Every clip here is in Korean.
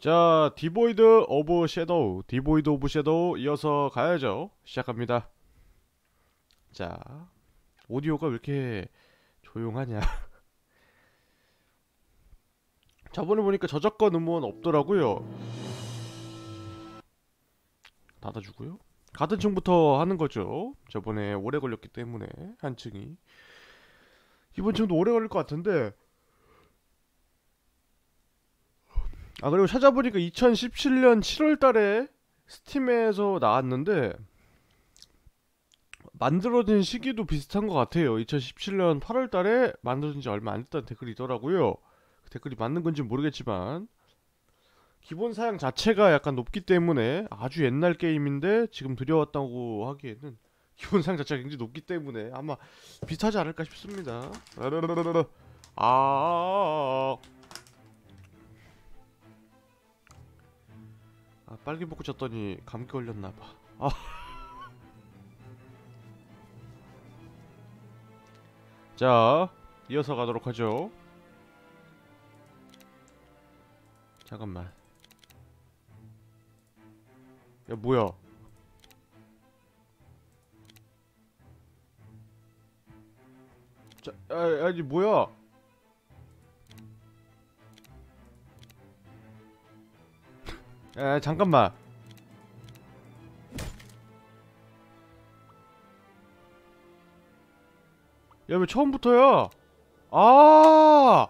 자, Devoid of Shadow, Devoid of Shadow 이어서 가야죠. 시작합니다. 자, 오디오가 왜 이렇게 조용하냐? 저번에 보니까 저작권 음원 없더라고요. 닫아주고요. 같은 층부터 하는 거죠. 저번에 오래 걸렸기 때문에 한 층이 이번 층도 오래 걸릴 것 같은데 아 그리고 찾아보니까 2017년 7월달에 스팀에서 나왔는데 만들어진 시기도 비슷한 것 같아요. 2017년 8월달에 만들어진 지 얼마 안 됐다는 댓글이 있더라고요. 그 댓글이 맞는 건지 모르겠지만 기본 사양 자체가 약간 높기 때문에 아주 옛날 게임인데 지금 들여왔다고 하기에는 기본 사양 자체가 굉장히 높기 때문에 아마 비슷하지 않을까 싶습니다. 아. 아 빨개 먹고 잤더니 감기 걸렸나봐. 아. 자 이어서 가도록 하죠. 잠깐만. 야 뭐야? 자 아, 아니 뭐야 에 잠깐만. 야 왜 처음부터야? 아!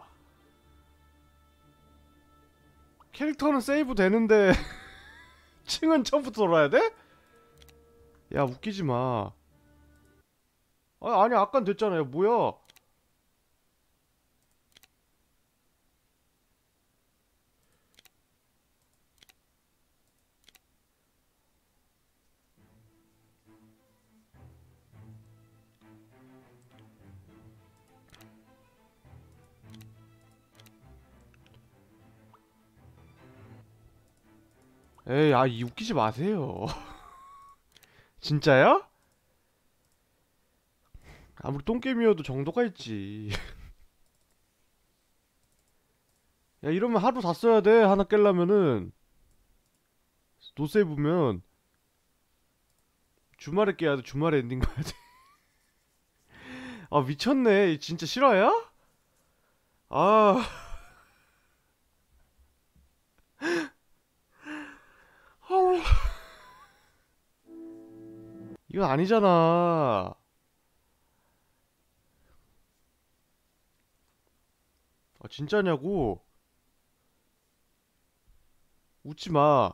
캐릭터는 세이브 되는데 층은 처음부터 돌아야 돼? 야 웃기지마. 아, 아니 아깐 됐잖아요. 뭐야 에이 아 이 웃기지 마세요. 진짜야? 아무리 똥게임이어도 정도가 있지. 야 이러면 하루 다 써야 돼. 하나 깰려면은. 노세이브면 주말에 깨야 돼. 주말에 엔딩 가야 돼아 미쳤네. 진짜 실화야? 아 이건 아니잖아. 아, 진짜냐고? 웃지 마.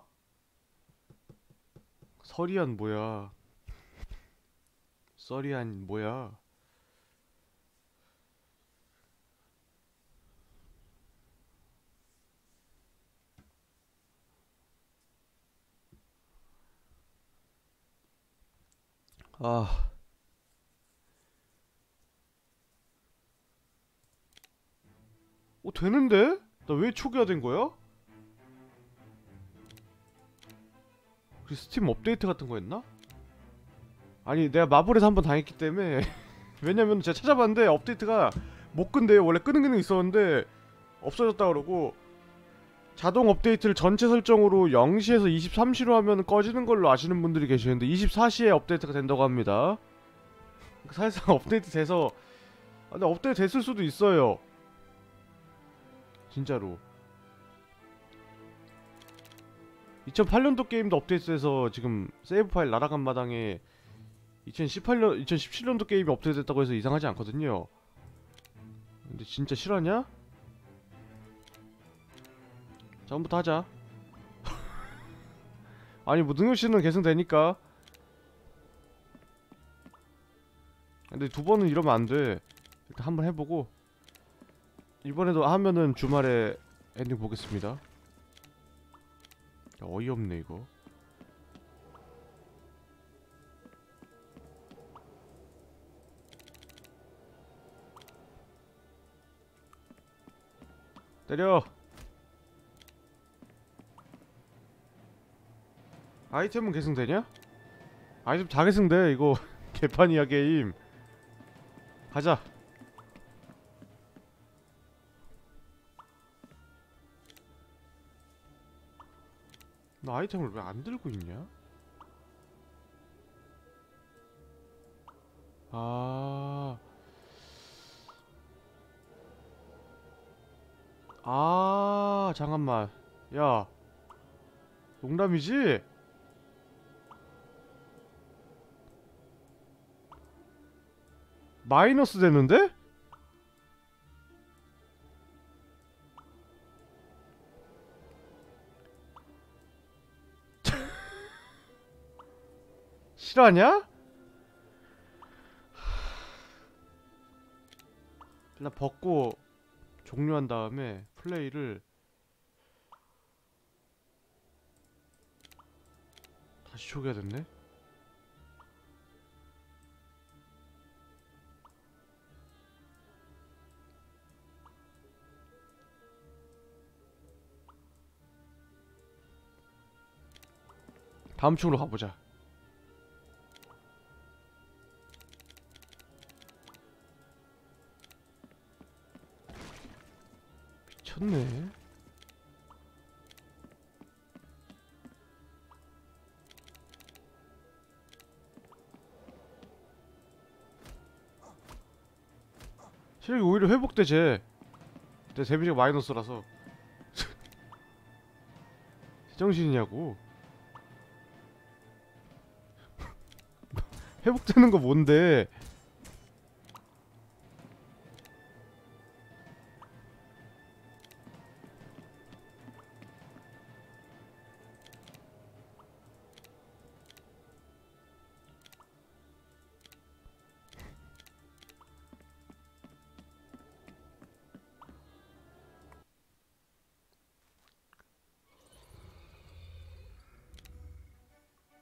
서리안 뭐야? 서리안 뭐야? 아. 어, 되는데? 나 왜 초기화 된 거야? 그 스팀 업데이트 같은 거 했나? 아니, 내가 Marvel에서 한 번 당했기 때문에 왜냐면 제가 찾아봤는데 업데이트가 못 끈대요. 원래 끄는 기능 있었는데 없어졌다 그러고 자동 업데이트를 전체 설정으로 0시에서 23시로 하면 꺼지는 걸로 아시는 분들이 계시는데 24시에 업데이트가 된다고 합니다. 사실상 업데이트 돼서 아, 근데 업데이트 됐을 수도 있어요. 진짜로. 2008년도 게임도 업데이트돼서 지금 세이브 파일 날아간 마당에 2018년 2017년도 게임이 업데이트 됐다고 해서 이상하지 않거든요. 근데 진짜 실화냐? 처음부터 하자. 아니 뭐 능력치는 계승되니까. 근데 두 번은 이러면 안돼. 일단 한번 해보고. 이번에도 하면은 주말에 엔딩 보겠습니다. 야, 어이없네 이거. 때려 아이템은 계승되냐? 아이템 다 계승돼 이거 개판이야 게임 가자 나 아이템을 왜 안 들고 있냐? 아. 아, 잠깐만. 야. 농담이지? 마이너스 되는데? 실화냐? 일단 벗고 종료한 다음에 플레이를 다시 초기화 됐네? 다음 층으로 가보자. 미쳤네. 체력이 오히려 회복되지 내 데미지가 마이너스라서. 제정신이냐고 회복되는 거 뭔데?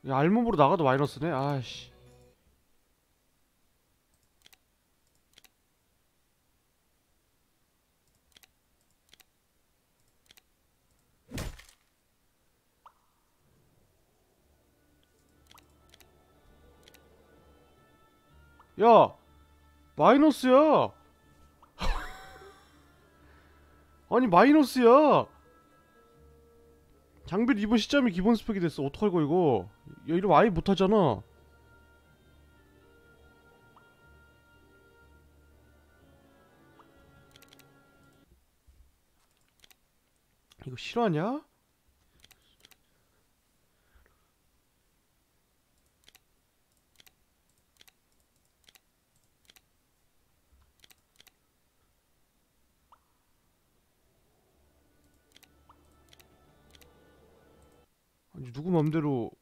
야 알몸으로 나가도 마이너스네? 아씨 야 마이너스야. 아니 마이너스야. 장비를 입은 시점이 기본 스펙이 됐어. 어떡할 거 이거? 야 이러면 아예 못하잖아. 이거 실화냐? 누구 맘대로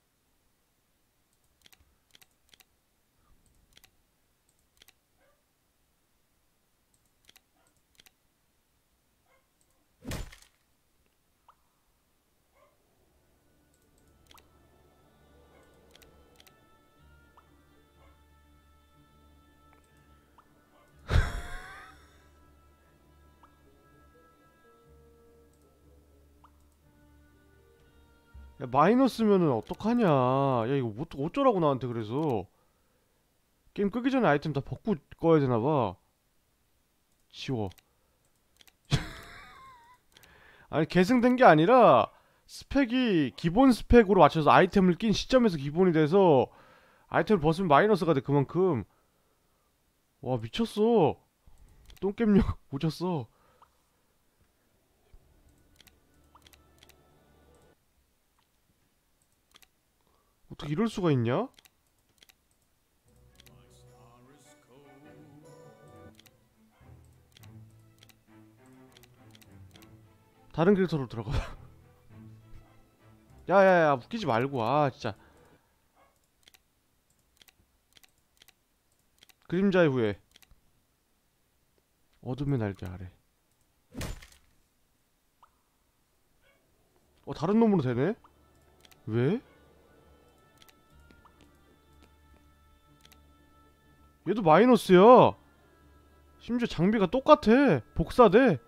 마이너스면은 어떡하냐. 야 이거 뭐, 어쩌라고 나한테 그래서. 게임 끄기 전에 아이템 다 벗고 꺼야 되나봐. 지워. 아니 계승된 게 아니라 스펙이 기본 스펙으로 맞춰서 아이템을 낀 시점에서 기본이 돼서 아이템을 벗으면 마이너스가 돼 그만큼. 와 미쳤어. 똥겜력 오졌어 어떻게 이럴 수가 있냐? 다른 캐릭터로 들어가. 야야야 웃기지 말고 아 진짜. 그림자의 후예. 어둠의 날개 아래. 어 다른 놈으로 되네? 왜? 얘도 마이너스야. 심지어 장비가 똑같아. 복사돼.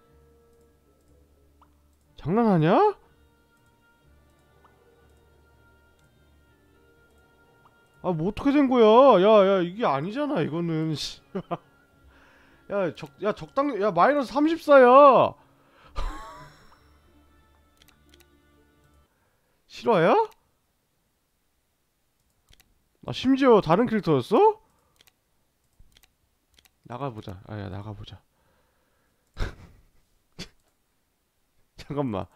장난하냐? 아, 뭐 어떻게 된 거야? 야, 야, 이게 아니잖아, 이거는. 씨. 야, 적, 야, 적당, 야, 마이너스 34야. 실화야? 아 심지어 다른 캐릭터였어? 나가보자. 아야 나가보자. 잠깐만.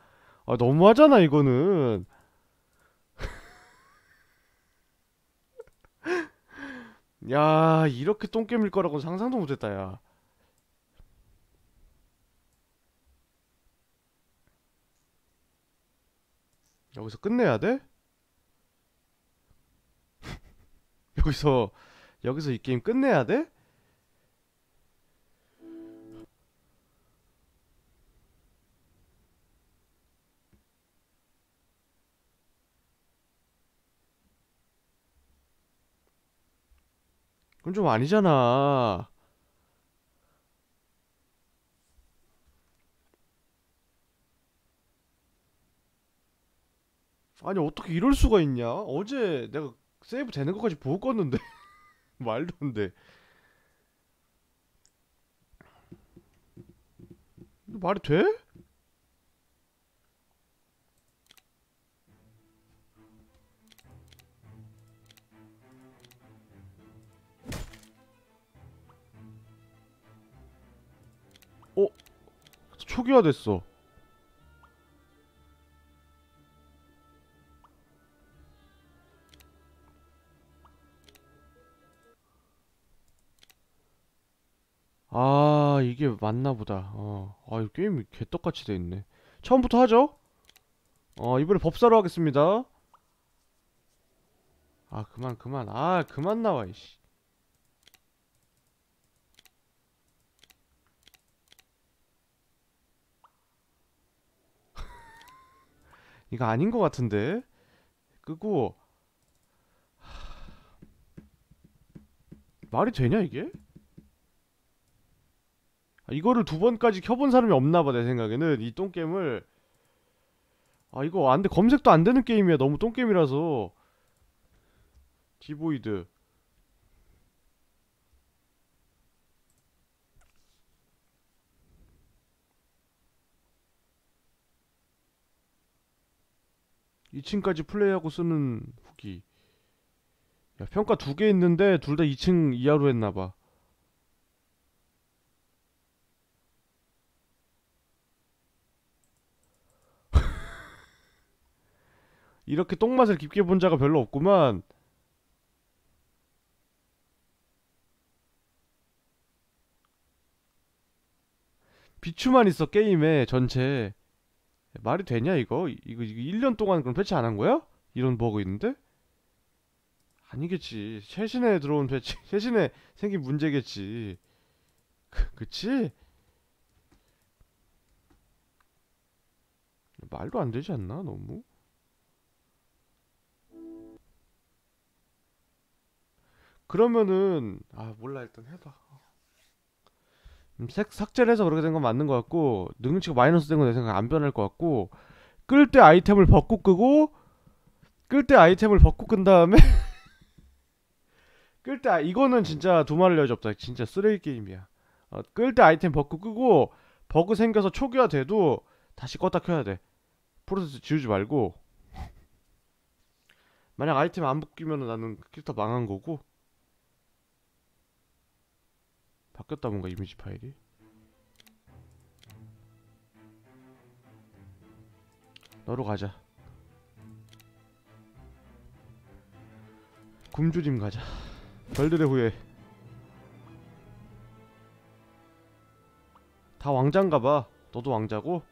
아 너무하잖아 이거는. 야 이렇게 똥겜일 거라고는 상상도 못했다 야. 여기서 끝내야 돼? 여기서 여기서 이 게임 끝내야 돼? 그건 좀 아니잖아. 아니 어떻게 이럴 수가 있냐? 어제 내가 세이브 되는 것까지 보고 껐는데 말도 안 돼. 말이 돼? 초기화됐어. 아 이게 맞나 보다. 어. 아, 이 게임이 개떡같이 돼 있네. 처음부터 하죠? 어 이번에 법사로 하겠습니다. 아 그만 그만. 아 그만 나와 이씨 이거 아닌 것 같은데? 끄고. 하... 말이 되냐 이게? 아, 이거를 두 번까지 켜본 사람이 없나 봐 내 생각에는. 이 똥게임을. 아 이거 안돼. 검색도 안 되는 게임이야. 너무 똥게임이라서. Devoid 이층까지 플레이하고 쓰는 후기 야 평가 두 개 있는데 둘 다 2층 이하로 했나봐 이렇게 똥맛을 깊게 본 자가 별로 없구만. 비추만 있어 게임에 전체. 말이 되냐 이거? 이거 이거 1년 동안 그럼 패치 안 한 거야? 이런 버그 있는데? 아니겠지. 최신에 들어온 패치, 최신에 생긴 문제겠지. 그, 그치? 말도 안 되지 않나 너무? 그러면은 아 몰라 일단 해봐 음, 색, 삭제를 해서 그렇게 된 건 맞는 것 같고 능력치가 마이너스 된 건 내 생각에 안 변할 것 같고 끌 때 아이템을 벗고 끄고 끌 때 아이템을 벗고 끈 다음에 끌 때 이거는 진짜 두 말을 여잡다. 진짜 쓰레기 게임이야. 어, 끌 때 아이템 벗고 끄고 버그 생겨서 초기화 돼도 다시 껐다 켜야 돼. 프로세스 지우지 말고. 만약 아이템 안 벗기면 나는 캐릭터 망한 거고 바뀌었다 뭔가 이미지 파일이? 너로 가자. 굶주림 가자. 별들의 후예. 다 왕자인가봐. 너도 왕자고?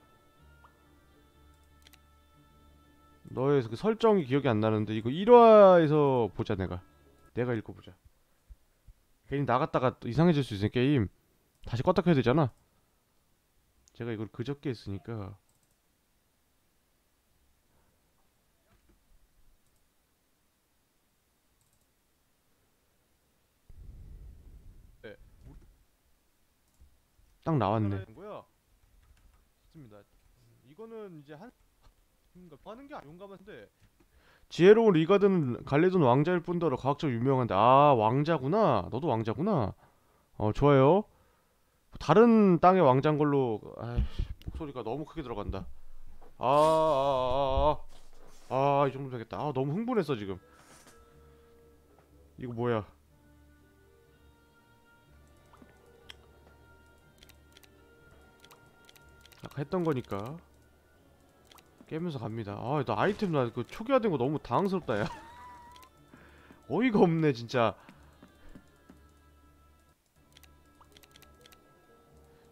너의 그 설정이 기억이 안 나는데 이거 1화에서 보자 내가. 내가 읽어보자 괜히 나갔다가 또 이상해질 수 있으니 게임 다시 껐다 켜야 되잖아. 제가 이걸 그저께 했으니까. 네. 딱 나왔네. 뭐야? 좋습니다. 이거는 이제 한 뭔가 하는 게 용감한데 지혜로운 리가드는 갈레돈 왕자일 뿐더러 과학적으로 유명한데 아 왕자구나. 너도 왕자구나. 어 좋아요. 다른 땅의 왕자인 걸로 아이씨 목소리가 너무 크게 들어간다. 아아아아 아. 아 너무 흥분했어 지금. 이거 뭐야? 아까 했던 거니까 깨면서 갑니다. 아 나 아이템 나 그 초기화된 거 너무 당황스럽다 야. 어이가 없네 진짜.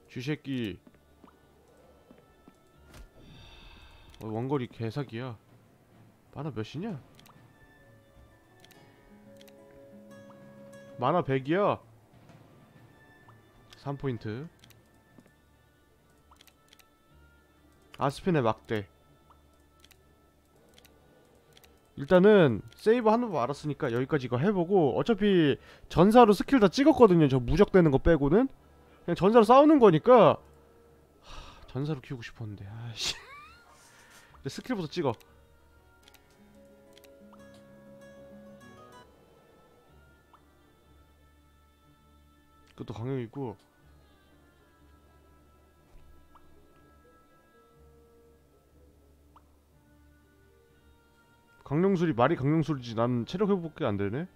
쥐새끼. 어, 원거리 개사기야. 만화 몇이냐? 만화 100이야? 3포인트. 아스펜의 막대 일단은 세이브 하는 법 알았으니까 여기까지 이거 해보고 어차피 전사로 스킬 다 찍었거든요. 저 무적되는 거 빼고는. 그냥 전사로 싸우는 거니까. 하, 전사로 키우고 싶었는데. 아씨. 스킬부터 찍어. 그것도 강력이고 강령술이 말이 강령술이지 난 체력 회복밖에 안 되네.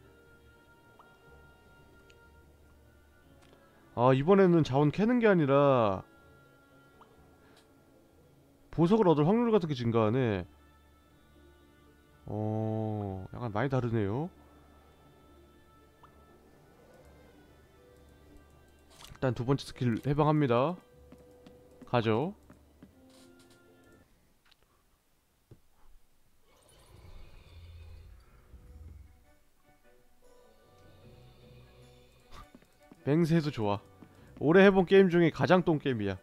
아 이번에는 자원 캐는 게 아니라 보석을 얻을 확률 같은 게 증가하네. 어 약간 많이 다르네요. 일단 두 번째 스킬 해방합니다. 가죠. 맹세도 좋아. 올해 해본 게임 중에 가장 똥 게임이야.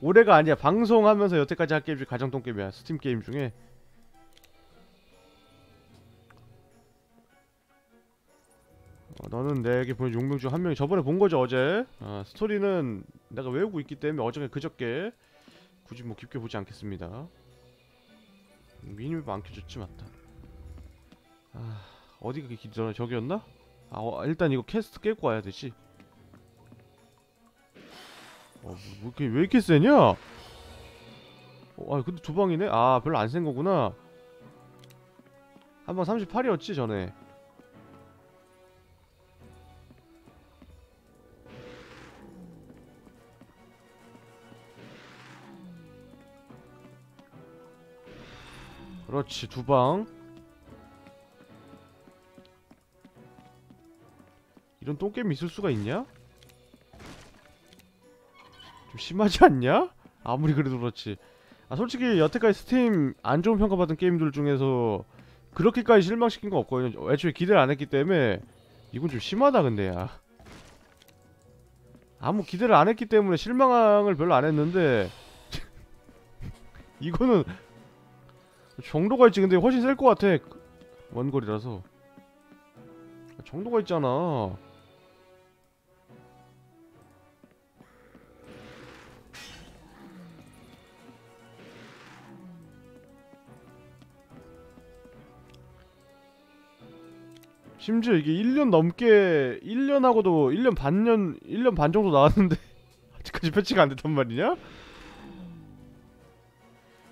올해가 아니야. 방송하면서 여태까지 한 게임 중에 가장 똥 게임이야. 스팀 게임 중에. 어, 너는 내게 보낸 용병 중 한 명이 저번에 본 거죠 어제. 어, 스토리는 내가 외우고 있기 때문에 어저께 그저께 굳이 뭐 깊게 보지 않겠습니다. minimap 안 켜졌지 맞다. 아 어디가 그렇게 길잖아 저기였나? 아 어, 일단 이거 캐스트 깨고 와야 되지. 어, 뭐, 뭐 이렇게 왜 이렇게 세냐? 어, 아 근데 두 방이네. 아 별로 안 센 거구나. 한 방 38이었지 전에. 그렇지 두 방. 이런 똥게임 있을 수가 있냐? 좀 심하지 않냐? 아무리 그래도 그렇지. 아 솔직히 여태까지 스팀 안 좋은 평가받은 게임들 중에서 그렇게까지 실망시킨 거 없거든요. 애초에 기대를 안 했기 때문에 이건 좀 심하다 근데 야 아무 기대를 안 했기 때문에 실망을 별로 안 했는데 이거는 정도가 있지. 근데 훨씬 셀 것 같아. 원거리라서. 정도가 있잖아 심지어 이게 1년 넘게 1년하고도 1년 반년 1년 반 정도 나왔는데 아직까지 패치가 안 됐단 말이냐?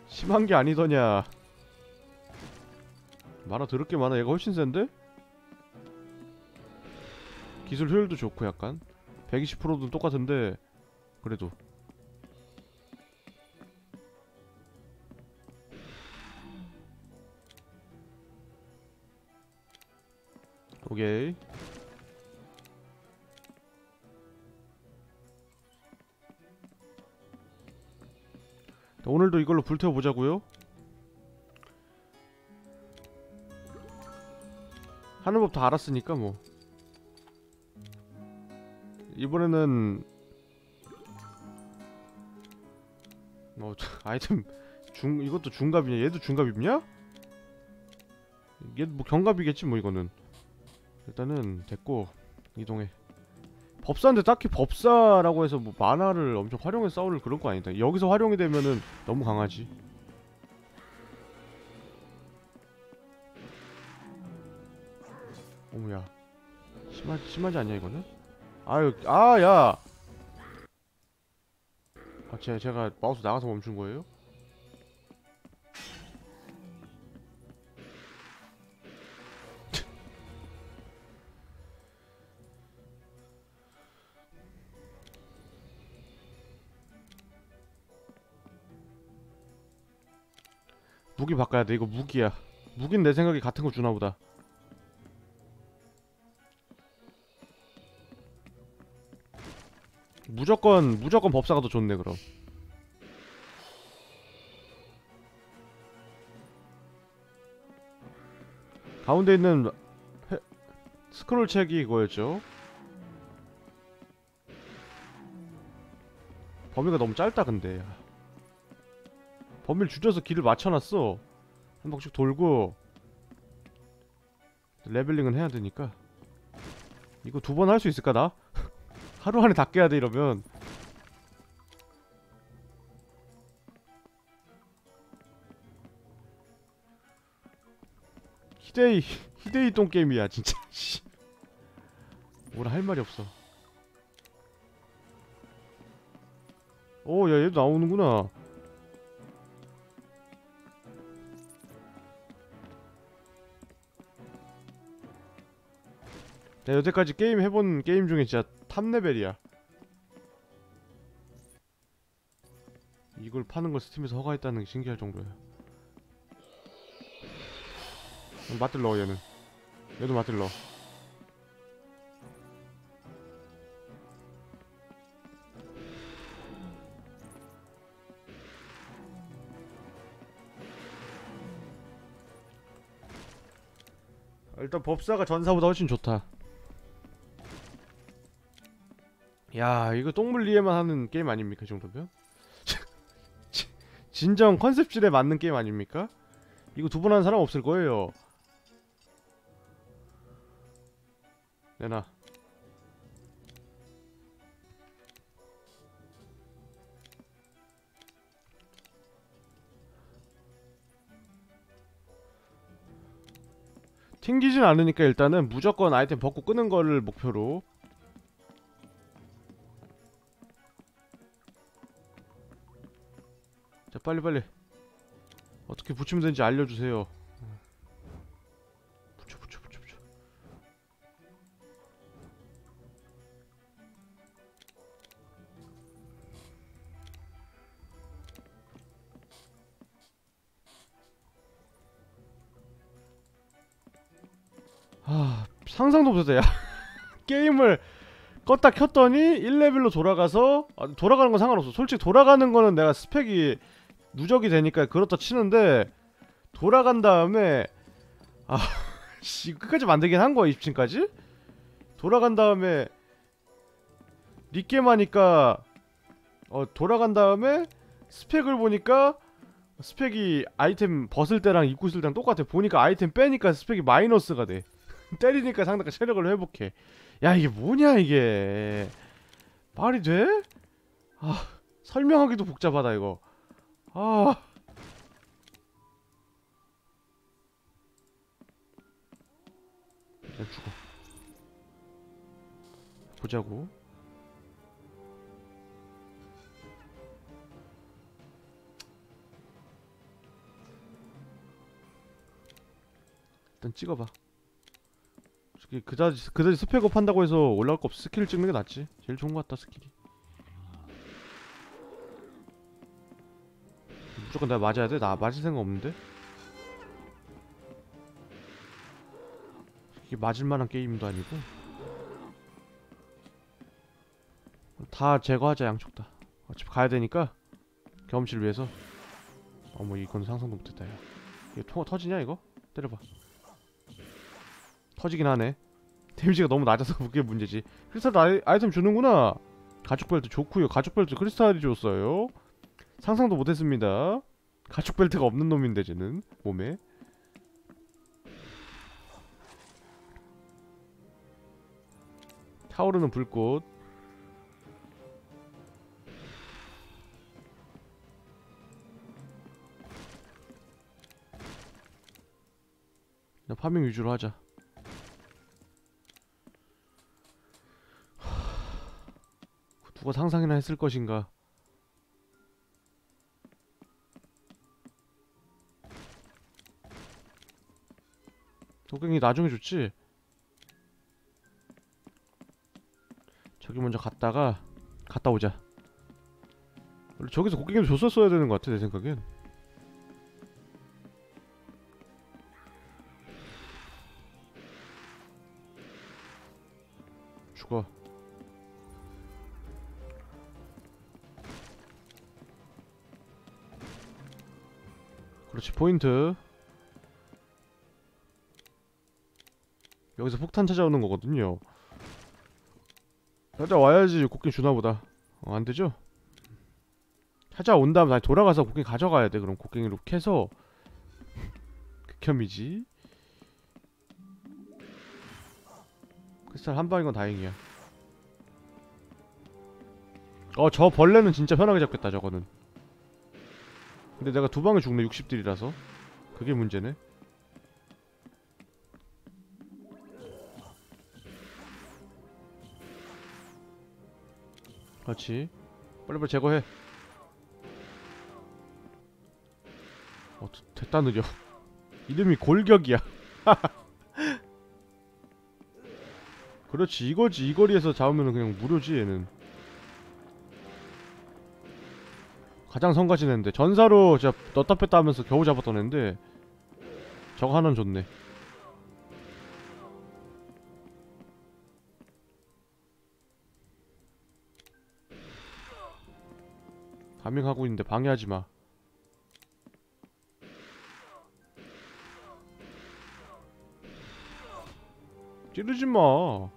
심한 게 아니더냐 만화 더럽게 많아 얘가 훨씬 센데? 기술 효율도 좋고 약간 120%도 똑같은데 그래도 오케이. 오늘도 이걸로 불태워보자고요. 하는 법 다 알았으니까 뭐. 이번에는 어 아이템 중 이것도 중갑이냐? 얘도 중갑이냐? 얘도 뭐 경갑이겠지 뭐 이거는 일단은 됐고 이동해. 법사인데 딱히 법사라고 해서 뭐 만화를 엄청 활용해서 싸울 그런 거 아니다. 여기서 활용이 되면은 너무 강하지. 어머야. 심하, 심하지 않냐 이거는? 아유 아야! 아 제가, 제가 마우스 나가서 멈춘 거예요? 무기 바꿔야 돼. 이거 무기야. 무기는 내 생각에 같은 거 주나 보다. 무조건 무조건 법사가 더 좋네 그럼. 가운데 있는 회- 스크롤 책이 이거였죠? 범위가 너무 짧다 근데 범위를 줄여서 길을 맞춰놨어. 한 바퀴 돌고 leveling은 해야 되니까. 이거 두 번 할 수 있을까 나? 하루 안에 다 깨야 돼 이러면. ひでえ ひでえ 똥 게임이야 진짜. 씨. 뭐라 할 말이 없어. 오야 얘도 나오는구나 내가 여태까지 게임 해본 게임 중에 진짜 top 레벨이야. 이걸 파는 걸 스팀에서 허가했다는 게 신기할 정도야. 어, 맛들 넣어 얘는. 얘도 맛들 넣어. 일단 법사가 전사보다 훨씬 좋다. 야 이거 똥물리에만 하는 게임 아닙니까 이 정도면? 진정 컨셉질에 맞는 게임 아닙니까? 이거 두 번 하는 사람 없을 거예요 내놔 튕기진 않으니까 일단은 무조건 아이템 벗고 끄는 거를 목표로 자 빨리 빨리. 어떻게 붙이면 되는지 알려주세요. 붙여 붙여 붙여 붙여. 아 상상도 못했다 야. 게임을 껐다 켰더니 1레벨로 돌아가서 아, 돌아가는 건 상관없어. 솔직히 돌아가는 거는 내가 스펙이 누적이 되니까 그렇다 치는데 돌아간 다음에 아 씨 끝까지 만들긴 한 거야 20층까지? 돌아간 다음에 리게임 하니까 어 돌아간 다음에 스펙을 보니까 스펙이 아이템 벗을 때랑 입고 있을 때랑 똑같아. 보니까 아이템 빼니까 스펙이 마이너스가 돼. 때리니까 상대가 체력을 회복해. 야 이게 뭐냐 이게. 말이 돼? 아 설명하기도 복잡하다 이거 아. 일단 죽어. 보자고. 일단 찍어봐. 그다지 그다지 spec up 한다고 해서 올라갈 거 없어. 스킬을 찍는 게 낫지. 제일 좋은 것 같다 스킬이 무조건 내가 맞아야 돼? 나 맞을 생각 없는데? 이게 맞을 만한 게임도 아니고. 다 제거하자 양쪽 다. 어차피 가야 되니까 경험치를 위해서. 어머 이건 상상도 못했다 야. 이거 통 터지냐 이거? 때려봐. 터지긴 하네. 데미지가 너무 낮아서 그게 문제지. 크리스탈 아이, 아이템 주는구나. 가죽 벨트 좋구요. 가죽 벨트 크리스탈이 줬어요 상상도 못했습니다. 가죽 벨트가 없는 놈인데 쟤는. 몸에. 타오르는 불꽃. 그냥 파밍 위주로 하자. 누가 상상이나 했을 것인가 어, 도경이 나중에 좋지? 저기 먼저 갔다가 갔다 오자. 원래 저기서 곡괭이도 줬었어야 되는 것 같아 내 생각엔. 죽어. 그렇지 포인트. 여기서 폭탄 찾아오는 거거든요. 찾아와야지 곡괭 주나보다. 어 안되죠? 찾아온 다음 다시 돌아가서 곡괭 가져가야 돼 그럼 곡괭이로 캐서. 극혐이지. 크리스탈 한 방인 건 다행이야. 어 저 벌레는 진짜 편하게 잡겠다 저거는. 근데 내가 두 방에 죽네 60딜이라서. 그게 문제네 그렇지. 빨리빨리 제거해. 어 드- 됐다 느려. 이름이 골격이야. 그렇지 이거지. 이 거리에서 잡으면 그냥 무료지 얘는. 가장 성가신 애인데. 전사로 진짜 넣다 뺐다 하면서 겨우 잡았던 애인데 저거 하나는 좋네 가밍하고 있는데 방해하지 마. 찌르지 마.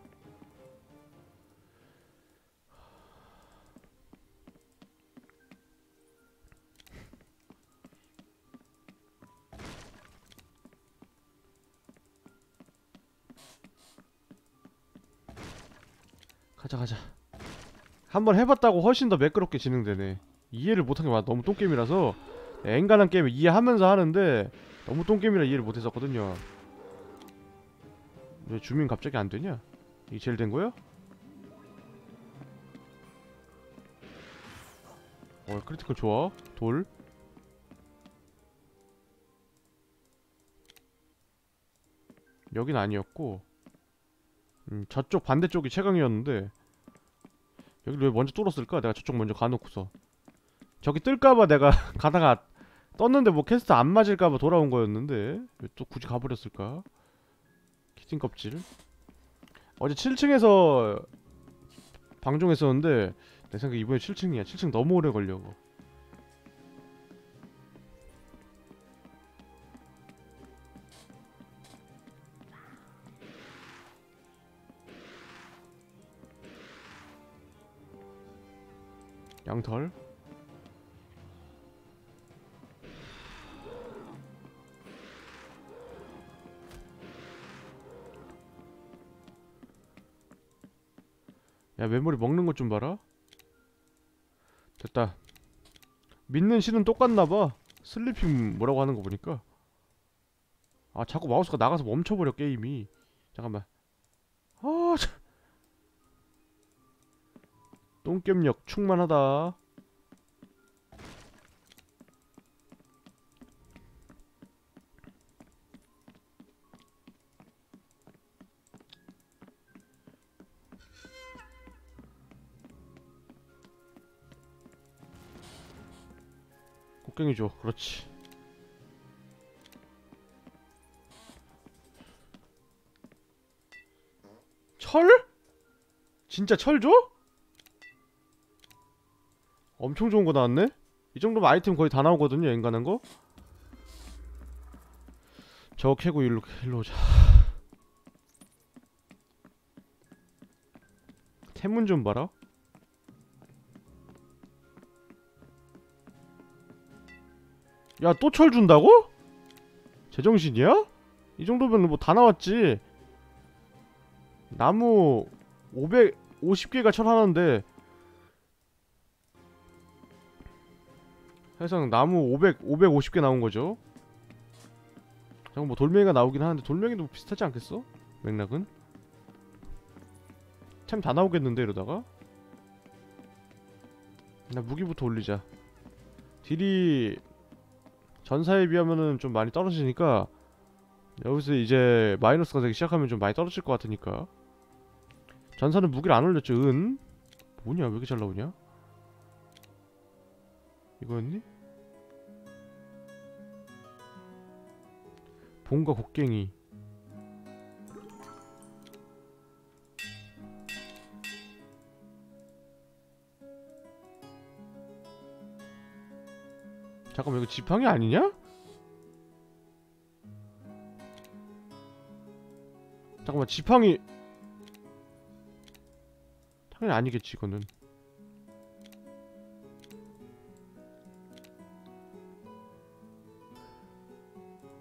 가자 가자. 한번 해봤다고 훨씬 더 매끄럽게 진행되네 이해를 못한 게 많아. 너무 똥게임이라서. 엔간한 게임을 이해하면서 하는데 너무 똥게임이라 이해를 못했었거든요. 왜 주민 갑자기 안 되냐? 이게 제일 된 거야? 어 critical 좋아. 돌. 여긴 아니었고. 음, 저쪽 반대쪽이 최강이었는데 여기를 왜 먼저 뚫었을까? 내가 저쪽 먼저 가놓고서 저기 뜰까봐 내가 가다가 떴는데 뭐 캐스트 안 맞을까봐 돌아온 거였는데 왜 또 굳이 가버렸을까? 키팅 껍질 어제 7층에서 방종했었는데 내 생각에 이번에 7층이야 7층 너무 오래 걸려 그거. 양털 야 메모리 먹는 것 좀 봐라. 됐다. 믿는 실은 똑같나봐. 슬리핑 뭐라고 하는 거 보니까. 아 자꾸 마우스가 나가서 멈춰버려 게임이. 잠깐만. 아 참. 똥겜력 충만하다 곡괭이 줘 그렇지 철? 진짜 철 줘? 엄청 좋은 거 나왔네? 이 정도면 아이템 거의 다 나오거든요 인간한 거 저거 캐고 일로 일로 오자 태문 좀 봐라 야 또 철 준다고? 제정신이야? 이 정도면 뭐 다 나왔지 나무 550개가 철 하나인데 해상 나무 500, 550개 나온 거죠 잠깐 뭐 돌멩이가 나오긴 하는데 돌멩이도 뭐 비슷하지 않겠어? 맥락은? 참 다 나오겠는데 이러다가 나 무기부터 올리자 딜이 전사에 비하면은 좀 많이 떨어지니까 여기서 이제 마이너스가 되기 시작하면 좀 많이 떨어질 것 같으니까. 전사는 무기를 안 올렸죠 은. 뭐냐 왜 이렇게 잘 나오냐? 이거였니? 봉과 곡괭이 잠깐만 이거 지팡이 아니냐? 잠깐만 지팡이. 당연히 아니겠지 이거는.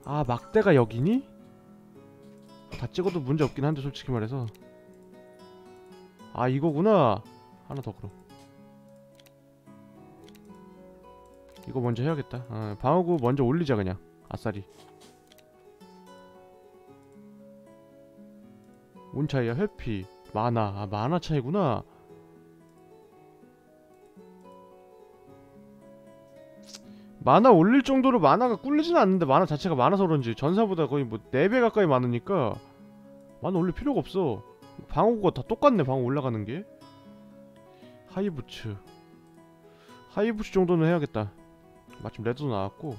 아 막대가 여기니? 다 찍어도 문제 없긴 한데 솔직히 말해서. 아 이거구나. 하나 더 그럼 이거 먼저 해야겠다. 어, 방어구 먼저 올리자 그냥. 아싸리. 운 차이야 회피. 만화. 아 만화 차이구나. 만화 올릴 정도로 만화가 꿀리진 않는데 만화 자체가 많아서 그런지 전사보다 거의 뭐 4배 가까이 많으니까 만화 올릴 필요가 없어. 방어구가 다 똑같네 방어 올라가는 게. 하이부츠. 하이부츠 정도는 해야겠다 마침 레드도 나왔고.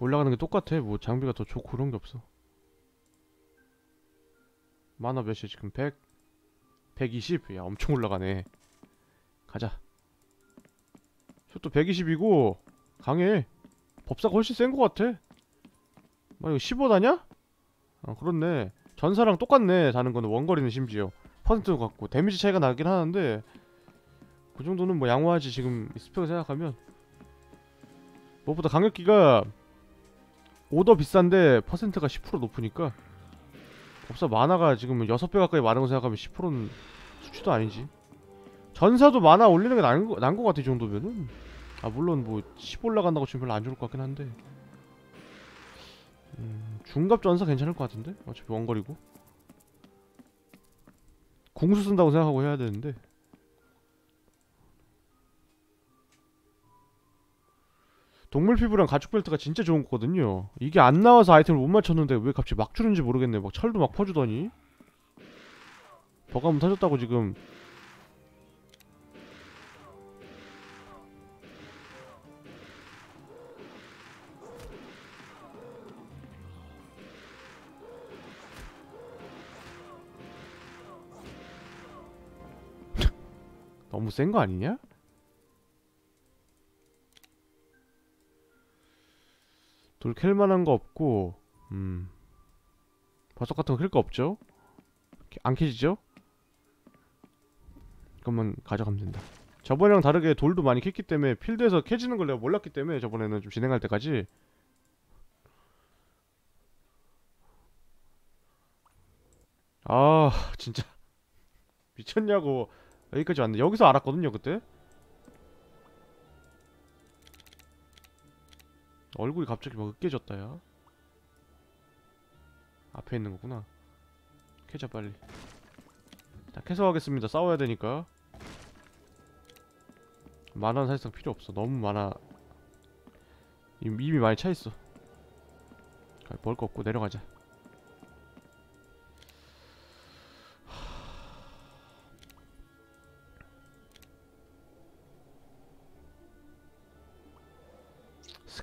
올라가는 게 똑같아. 뭐 장비가 더 좋고 그런 게 없어. 만화 몇이야 지금? 100 120? 야 엄청 올라가네. 가자. 슛도 120이고 강해. 법사가 훨씬 센거 같아. 뭐 이거 15다냐? 아 그렇네. 전사랑 똑같네 다는 거는 원거리는 심지어 퍼센트 같고 데미지 차이가 나긴 하는데 그 정도는 뭐 양호하지 지금 이 스펙을 생각하면. 무엇보다 강력기가 오더 비싼데 퍼센트가 10% 높으니까 법사 만화가 지금 6배 가까이 많은 거 생각하면 10%는 수치도 아니지. 전사도 만화 올리는 게 나은 거, 나은 거 같아 이 정도면은. 아 물론 뭐 10 올라간다고 치면 별로 안 좋을 것 같긴 한데. 음, 중갑 전사 괜찮을 것 같은데? 어차피 원거리고 궁수 쓴다고 생각하고 해야 되는데. 동물 피부랑 가죽 벨트가 진짜 좋은 거거든요. 이게 안 나와서 아이템을 못 맞췄는데 왜 갑자기 막 주는지 모르겠네. 막 철도 막 퍼주더니. 버가문 터졌다고 지금 너무 센 거 아니냐? 돌캘 만한 거 없고 음 버섯 같은 거 캘 거 없죠? 캐- 안 캐지죠? 그러면 가져가면 된다 저번이랑 다르게 돌도 많이 캤기 때문에 필드에서 캐지는 걸 내가 몰랐기 때문에 저번에는 좀 진행할 때까지 아 진짜 미쳤냐고 여기까지 왔네. 여기서 알았거든요 그때. 얼굴이 갑자기 막 으깨졌다 야. 앞에 있는 거구나. 캐자 빨리. 자 캐서 하겠습니다. 싸워야 되니까. 만화는 사실상 필요 없어. 너무 많아. 이미, 많이 차있어. 먹을 거 없고 내려가자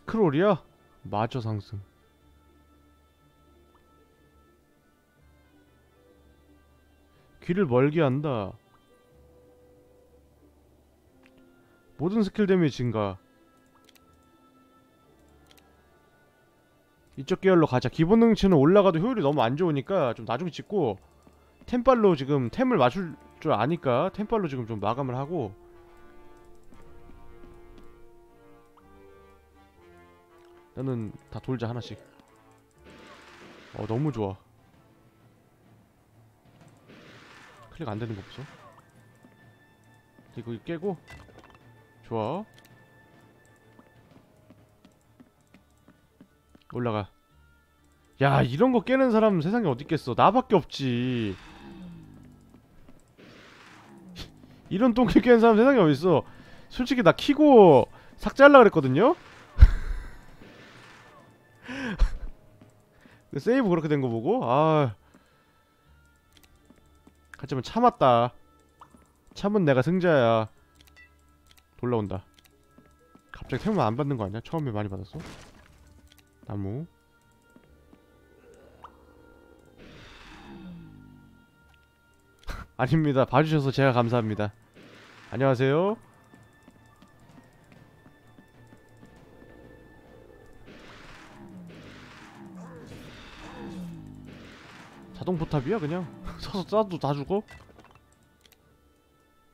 스크롤이야? 마저 상승. 귀를 멀게 한다. 모든 스킬 데미지 증가. 이쪽 계열로 가자. 기본 능력치는 올라가도 효율이 너무 안 좋으니까 좀 나중에 찍고. 템빨로 지금 템을 맞출 줄 아니까 템빨로 지금 좀 마감을 하고 나는 다 돌자 하나씩. 어 너무 좋아. 클릭 안 되는 거 없어? 이거 깨고? 좋아. 올라가. 야 이런 거 깨는 사람 세상에 어디 있겠어? 나밖에 없지. 이런 똥개 깨는 사람 세상에 어딨어? 솔직히 나 키고 삭제하려 그랬거든요 세이브 그렇게 된 거 보고 아 하지만 참았다 참은 내가 승자야 돌라온다 갑자기 템을 안 받는 거 아니야? 처음에 많이 받았어? 나무 아닙니다. 봐주셔서 제가 감사합니다. 안녕하세요. 자동 포탑이야 그냥 서서 쏴도 다 죽어.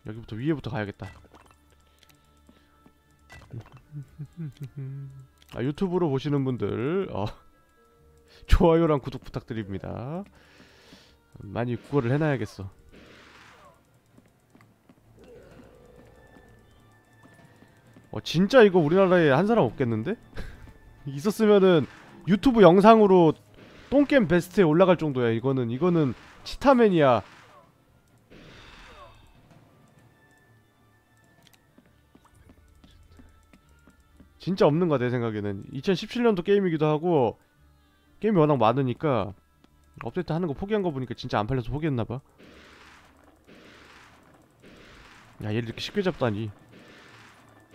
여기부터 위에부터 가야겠다. 아, 유튜브로 보시는 분들 어, 좋아요랑 구독 부탁드립니다. 많이 구걸을 해놔야겠어. 어 진짜 이거 우리나라에 한 사람 없겠는데? 있었으면은 유튜브 영상으로 똥겜 베스트에 올라갈 정도야 이거는. 이거는 치타맨이야. 진짜 없는 거야 내 생각에는. 2017년도 게임이기도 하고 게임이 워낙 많으니까 업데이트 하는 거 포기한 거 보니까 진짜 안 팔려서 포기했나봐. 야 얘를 이렇게 쉽게 잡다니.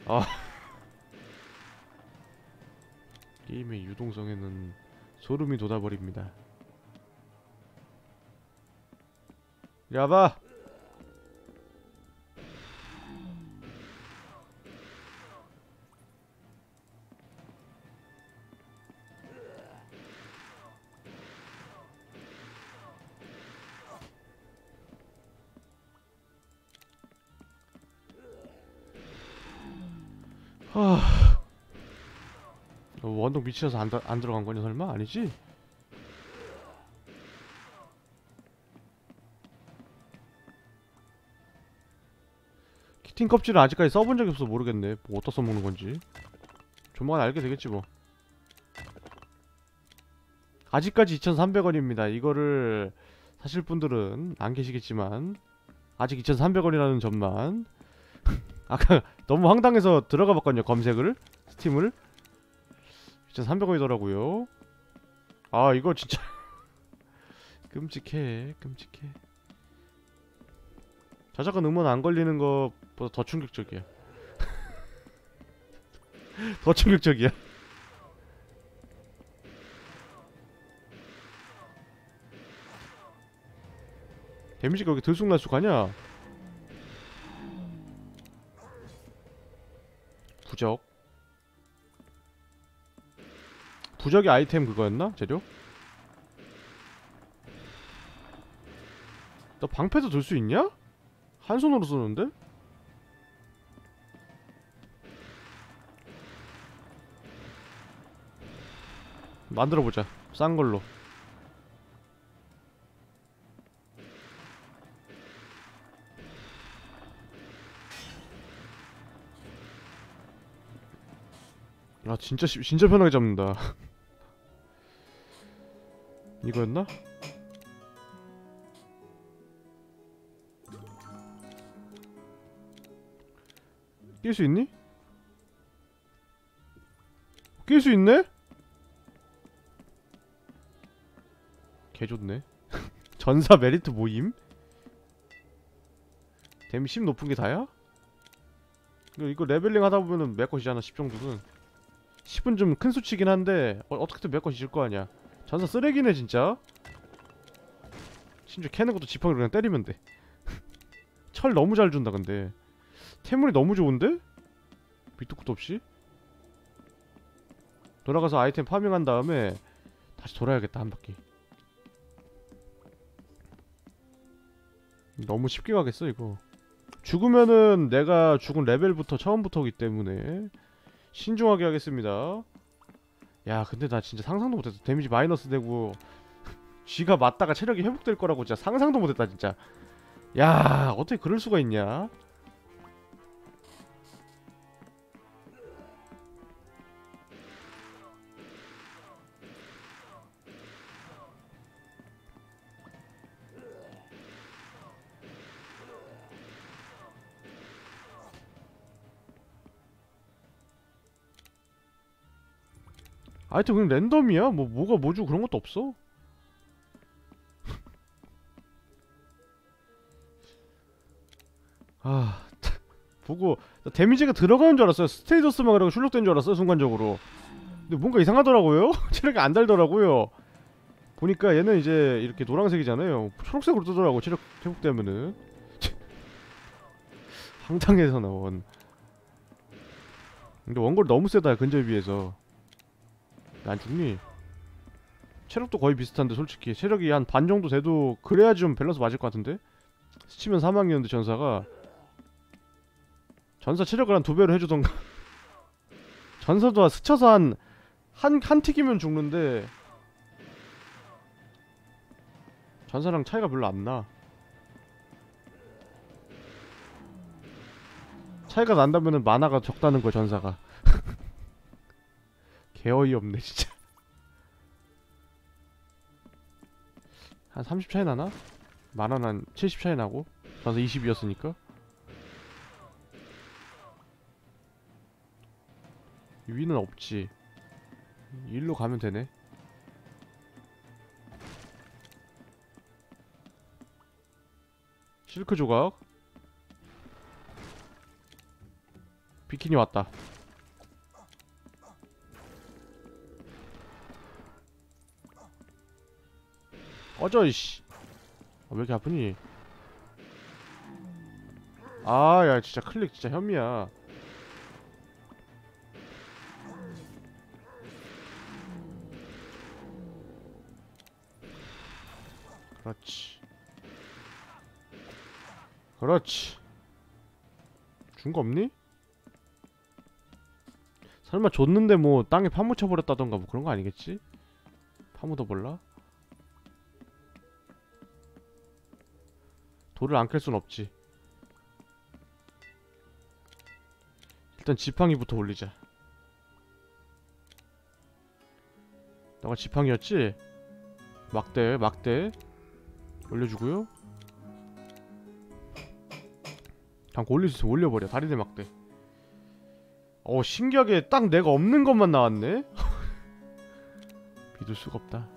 아. 게임의 유동성에는 소름이 돋아버립니다. 야봐 하... 어, 원동 미치셔서 안, 들- 안 들어간 거냐 설마? 아니지? 키팅 껍질은 아직까지 써본 적이 없어서 모르겠네. 뭐 어디다 써먹는 건지. 조만간 알게 되겠지 뭐. 아직까지 2,300원입니다. 이거를 사실 분들은 안 계시겠지만 아직 2,300원이라는 점만. 아까 너무 황당해서 들어가 봤거든요 검색을. 스팀을 2,300원이더라고요. 아 이거 진짜 끔찍해 끔찍해. 저작권 음원 안 걸리는 것보다 더 충격적이야. 더 충격적이야. 데미지가 여기 들쑥날쑥하냐? 부적 부적이 아이템 그거였나? 재료? 너 방패도 들 수 있냐? 한 손으로 쓰는데? 만들어보자 싼 걸로 아 진짜 쉽- 진짜 편하게 잡는다 이거였나? 낄 수 있니? 낄 수 있네? 개 좋네 전사 메리트 모임? 데미지 10 높은 게 다야? 이거, 이거 leveling 하다 보면은 메꿔지잖아 10 정도는 10은 좀 큰 수치긴 한데 어, 어떻게든 메꿔질 거 아니야 전사 쓰레기네 진짜. 심지어 캐는 것도 지팡이로 그냥 때리면 돼. 철 너무 잘 준다 근데. 태물이 너무 좋은데? 끝도 없이? 돌아가서 아이템 파밍한 다음에 다시 돌아야겠다 한 바퀴. 너무 쉽게 가겠어 이거. 죽으면은 내가 죽은 레벨부터 처음부터기 때문에 신중하게 하겠습니다 야 근데 나 진짜 상상도 못했어. 데미지 마이너스 되고 쥐가 맞다가 체력이 회복될 거라고 진짜 상상도 못했다 진짜. 야 어떻게 그럴 수가 있냐 아이템 그냥 랜덤이야. 뭐 뭐가 뭐주 그런 것도 없어. 아 보고 나 데미지가 들어가는 줄 알았어요. 스테이저스만 그러고 출력된 줄 알았어요 순간적으로. 근데 뭔가 이상하더라고요. 체력이 안 달더라고요. 보니까 얘는 이제 이렇게 노란색이잖아요. 초록색으로 뜨더라고 체력 회복되면은. 황당해서 나온. 근데 원거리 너무 세다 근접에 비해서 안 죽니? 체력도 거의 비슷한데 솔직히 체력이 한 반 정도 돼도 그래야지 좀 밸런스 맞을 것 같은데 스치면 사망이었는데 전사가 전사 체력을 한 두 배로 해주던가 전사도 스쳐서 한 한 한 틱이면 죽는데 전사랑 차이가 별로 안 나. 차이가 난다면은 만화가 적다는 거 전사가. 개어이 없네 진짜. 한 30 차이 나나? 만화는 한70 차이 나고 전사 20이었으니까. 위는 없지. 일로 가면 되네. 실크 조각 비키니 왔다 꺼져 이씨 아, 왜 이렇게 아프니 아 야 진짜 클릭 진짜 현미야 그렇지 그렇지 준 거 없니? 설마 줬는데 뭐 땅에 파묻혀 버렸다던가 뭐 그런 거 아니겠지? 파묻어 볼라? 돌을 안 캘 순 없지. 일단 지팡이부터 올리자. 너가 지팡이였지? 막대 막대. 올려주고요. 그냥 올릴 수 있으면 올려버려. 다리대 막대. 어 신기하게 딱 내가 없는 것만 나왔네? 믿을 수가 없다.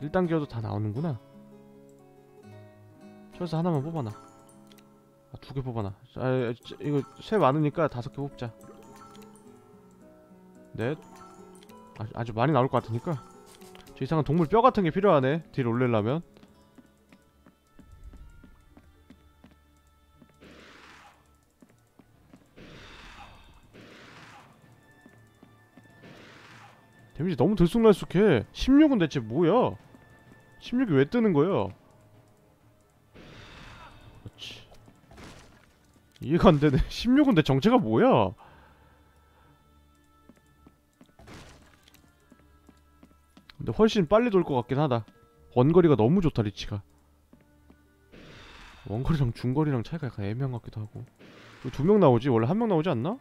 1단계여도 다 나오는구나 저기서 하나만 뽑아놔. 아, 두 개 뽑아놔. 아, 저, 이거 새 많으니까 다섯 개 뽑자. 넷. 아주, 아주 많이 나올 것 같으니까. 저 이상한 동물 뼈 같은 게 필요하네. 딜 올리려면. 데미지 너무 들쑥날쑥해. 16은 대체 뭐야? 16이 왜 뜨는 거야 이해가 안 되네. 16은 내 정체가 뭐야? 근데 훨씬 빨리 돌 것 같긴 하다. 원거리가 너무 좋다 리치가. 원거리랑 중거리랑 차이가 약간 애매한 것 같기도 하고. 두 명 나오지? 원래 한 명 나오지 않나?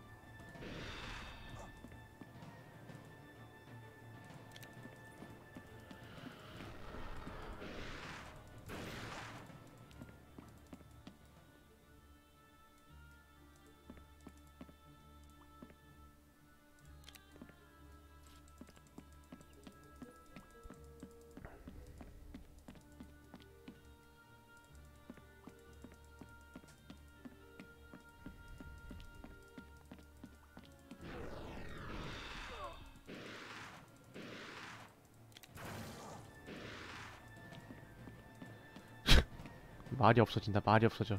말이 없어진다 말이 없어져.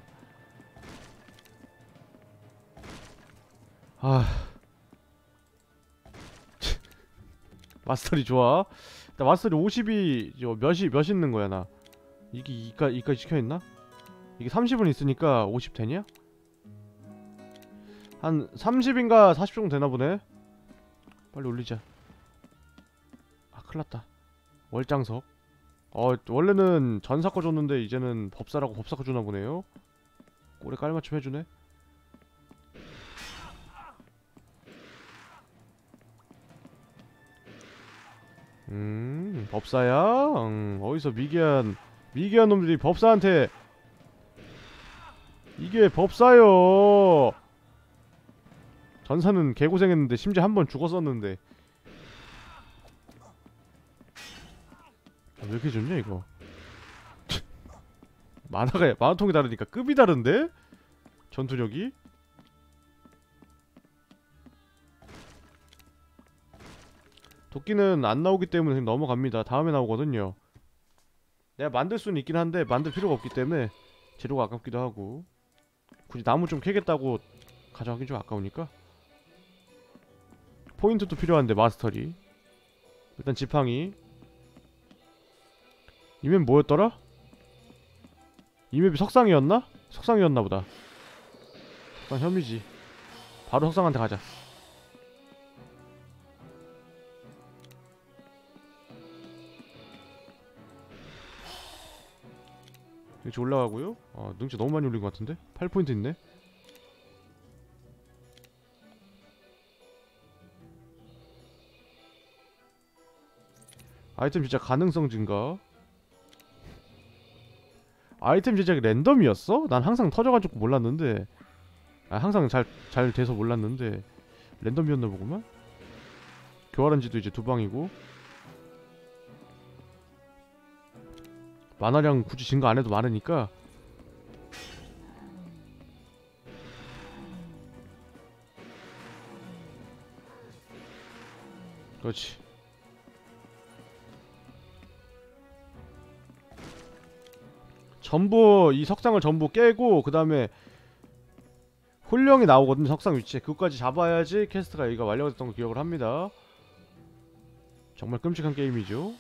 아. 마스터리 좋아? 나 마스터리 50이 저 몇이 몇 있는 거야 나? 이게 이까 이까지 시켜있나? 이게 30은 있으니까 50 되냐? 한 30인가 40 정도 되나 보네? 빨리 올리자. 아 큰일났다. 월장석 어 원래는 전사거 줬는데 이제는 법사라고 법사거 주나 보네요. 꼬리 깔맞춤 해주네. 음 법사야? 음, 어디서 미개한 미개한 놈들이 법사한테. 이게 법사요. 전사는 개고생했는데 심지어 한 번 죽었었는데 왜 이렇게 좋냐 이거? 만화가 만화통이 다르니까 급이 다른데? 전투력이? 도끼는 안 나오기 때문에 그냥 넘어갑니다. 다음에 나오거든요. 내가 만들 수는 있긴 한데 만들 필요가 없기 때문에 재료가 아깝기도 하고. 굳이 나무 좀 캐겠다고 가져가긴 좀 아까우니까. 포인트도 필요한데 마스터리. 일단 지팡이 이 맵 뭐였더라? 이 맵이 석상이었나? 석상이었나 보다 석상 혐의지 바로 석상한테 가자 여기 올라가고요 아 능치 너무 많이 올린 것 같은데? 8포인트 있네 아이템 진짜 가능성 증가 아이템 제작이 랜덤이었어? 난 항상 터져가지고 몰랐는데. 아 항상 잘, 잘 돼서 몰랐는데. 랜덤이었나 보구만? 교활한지도 이제 두 방이고. 만화량 굳이 증가 안 해도 많으니까. 그렇지 전부 이 석상을 전부 깨고 그 다음에 홀령이 나오거든요 석상 위치에. 그것까지 잡아야지 퀘스트가 여기가 완료가 됐던 걸 기억을 합니다. 정말 끔찍한 게임이죠.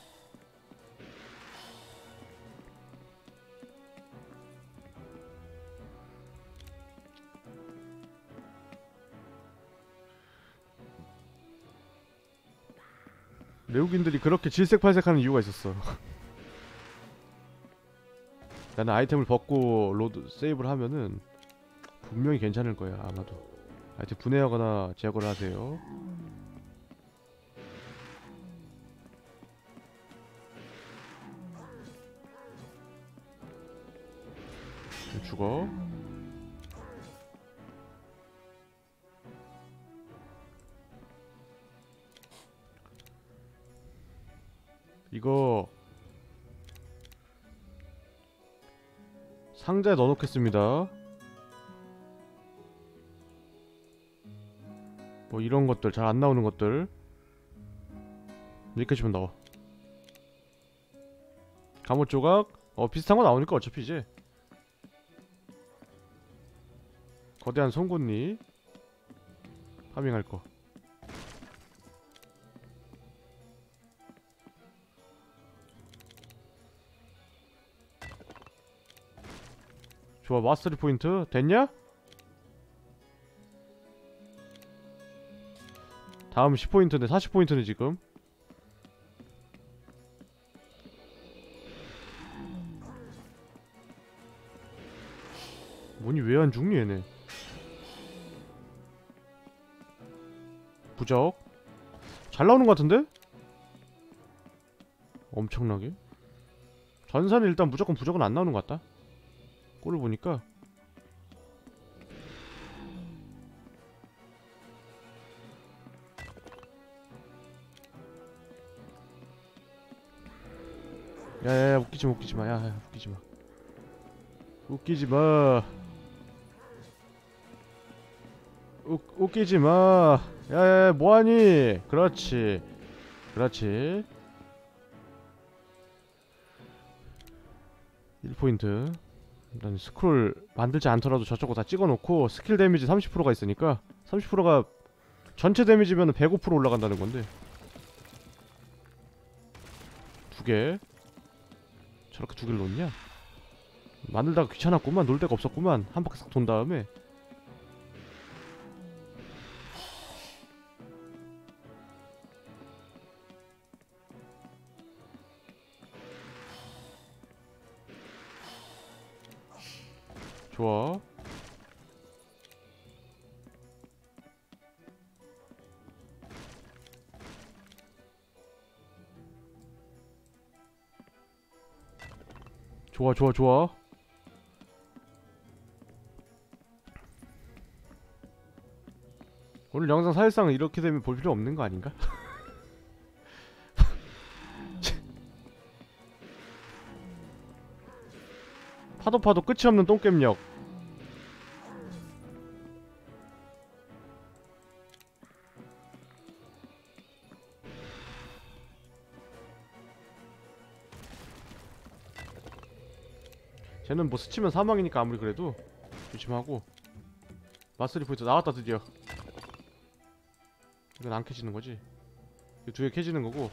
외국인들이 그렇게 질색팔색하는 이유가 있었어 나는 아이템을 벗고 load save를 하면은 분명히 괜찮을 거야 아마도. 아이템 분해하거나 제거를 하세요. 죽어. 이거 상자에 넣어놓겠습니다. 뭐 이런 것들 잘 안 나오는 것들. 여기까지만 나와. 감옷 조각? 어 비슷한 거 나오니까 어차피 이제. 거대한 송곳니. 파밍할 거 좋아 마스터리 포인트 됐냐? 다음 10포인트네 40포인트네 지금. 뭐니 왜 안 죽니 얘네? 부적? 잘 나오는 것 같은데? 엄청나게? 전사는 일단 무조건 부적은 안 나오는 것 같다 꼴을 보니까 야야야 웃기지마 웃기지마. 야야 웃기지마. 웃기지마. 웃, 웃기지마. 야야야 뭐하니? 그렇지. 그렇지. 1포인트 일단 스크롤 만들지 않더라도 저쪽 거 다 찍어놓고 스킬 데미지 30%가 있으니까 30%가 전체 데미지면 105% 올라간다는 건데. 두 개. 저렇게 두 개를 놓냐? 만들다가 귀찮았구만. 놀 데가 없었구만. 한 바퀴 싹 돈 다음에 좋아 좋아 오늘 영상 사실상 이렇게 되면 볼 필요 없는 거 아닌가? 파도 파도 끝이 없는 똥겜력 쟤는 뭐 스치면 사망이니까 아무리 그래도 조심하고. 마스터리 포인트 나왔다 드디어. 이건 안 켜지는 거지? 이 두개 켜지는 거고.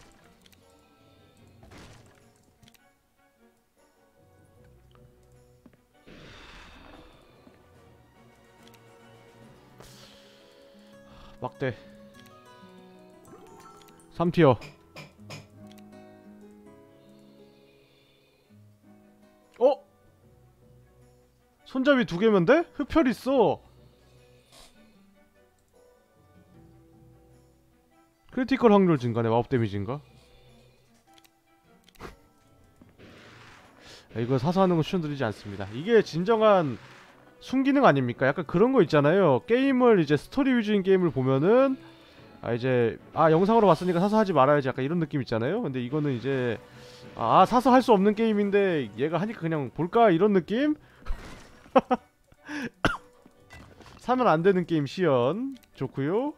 막대. 3티어 어? 손잡이 두 개면 돼? 흡혈 있어 critical 확률 증가네 마법 데미지인가? 아, 이거 사서 하는 거 추천드리지 않습니다 이게 진정한 순기능 아닙니까? 약간 그런 거 있잖아요 게임을 이제 스토리 위주인 게임을 보면은 아 이제 아 영상으로 봤으니까 사서 하지 말아야지 약간 이런 느낌 있잖아요 근데 이거는 이제 아 사서 할 수 없는 게임인데 얘가 하니까 그냥 볼까 이런 느낌? 사면 안 되는 게임 시연 좋고요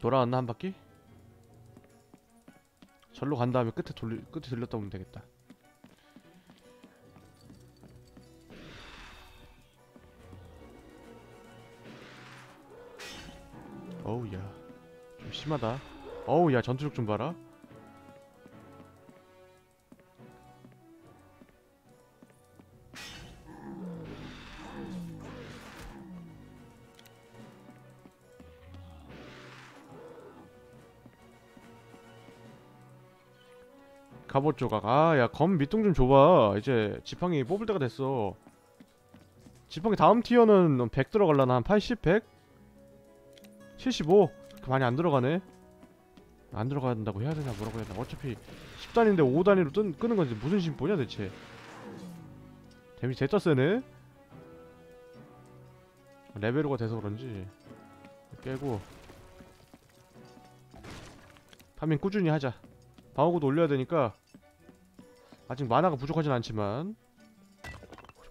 돌아왔나 한 바퀴? 절로 간 다음에 끝에 돌리 끝에 들렸다 오면 되겠다. 어우 야. 좀 심하다. 어우 야 전투력 좀 봐라. 갑옷 조각. 아, 야, 검 밑둥 좀 줘봐. 이제 지팡이 뽑을 때가 됐어. 지팡이 다음 tier는 100 들어갈라나? 한 80, 100? 75? 그렇게 많이 안 들어가네. 안 들어간다고 해야 되나 뭐라고 해야 되나. 어차피 10단위인데 5단위로 뜬, 끄는 건지 무슨 심보냐 대체. 데미지 됐다 세네? 레벨업이 돼서 그런지 깨고 farming 꾸준히 하자 방어구도 올려야 되니까 아직 만화가 부족하진 않지만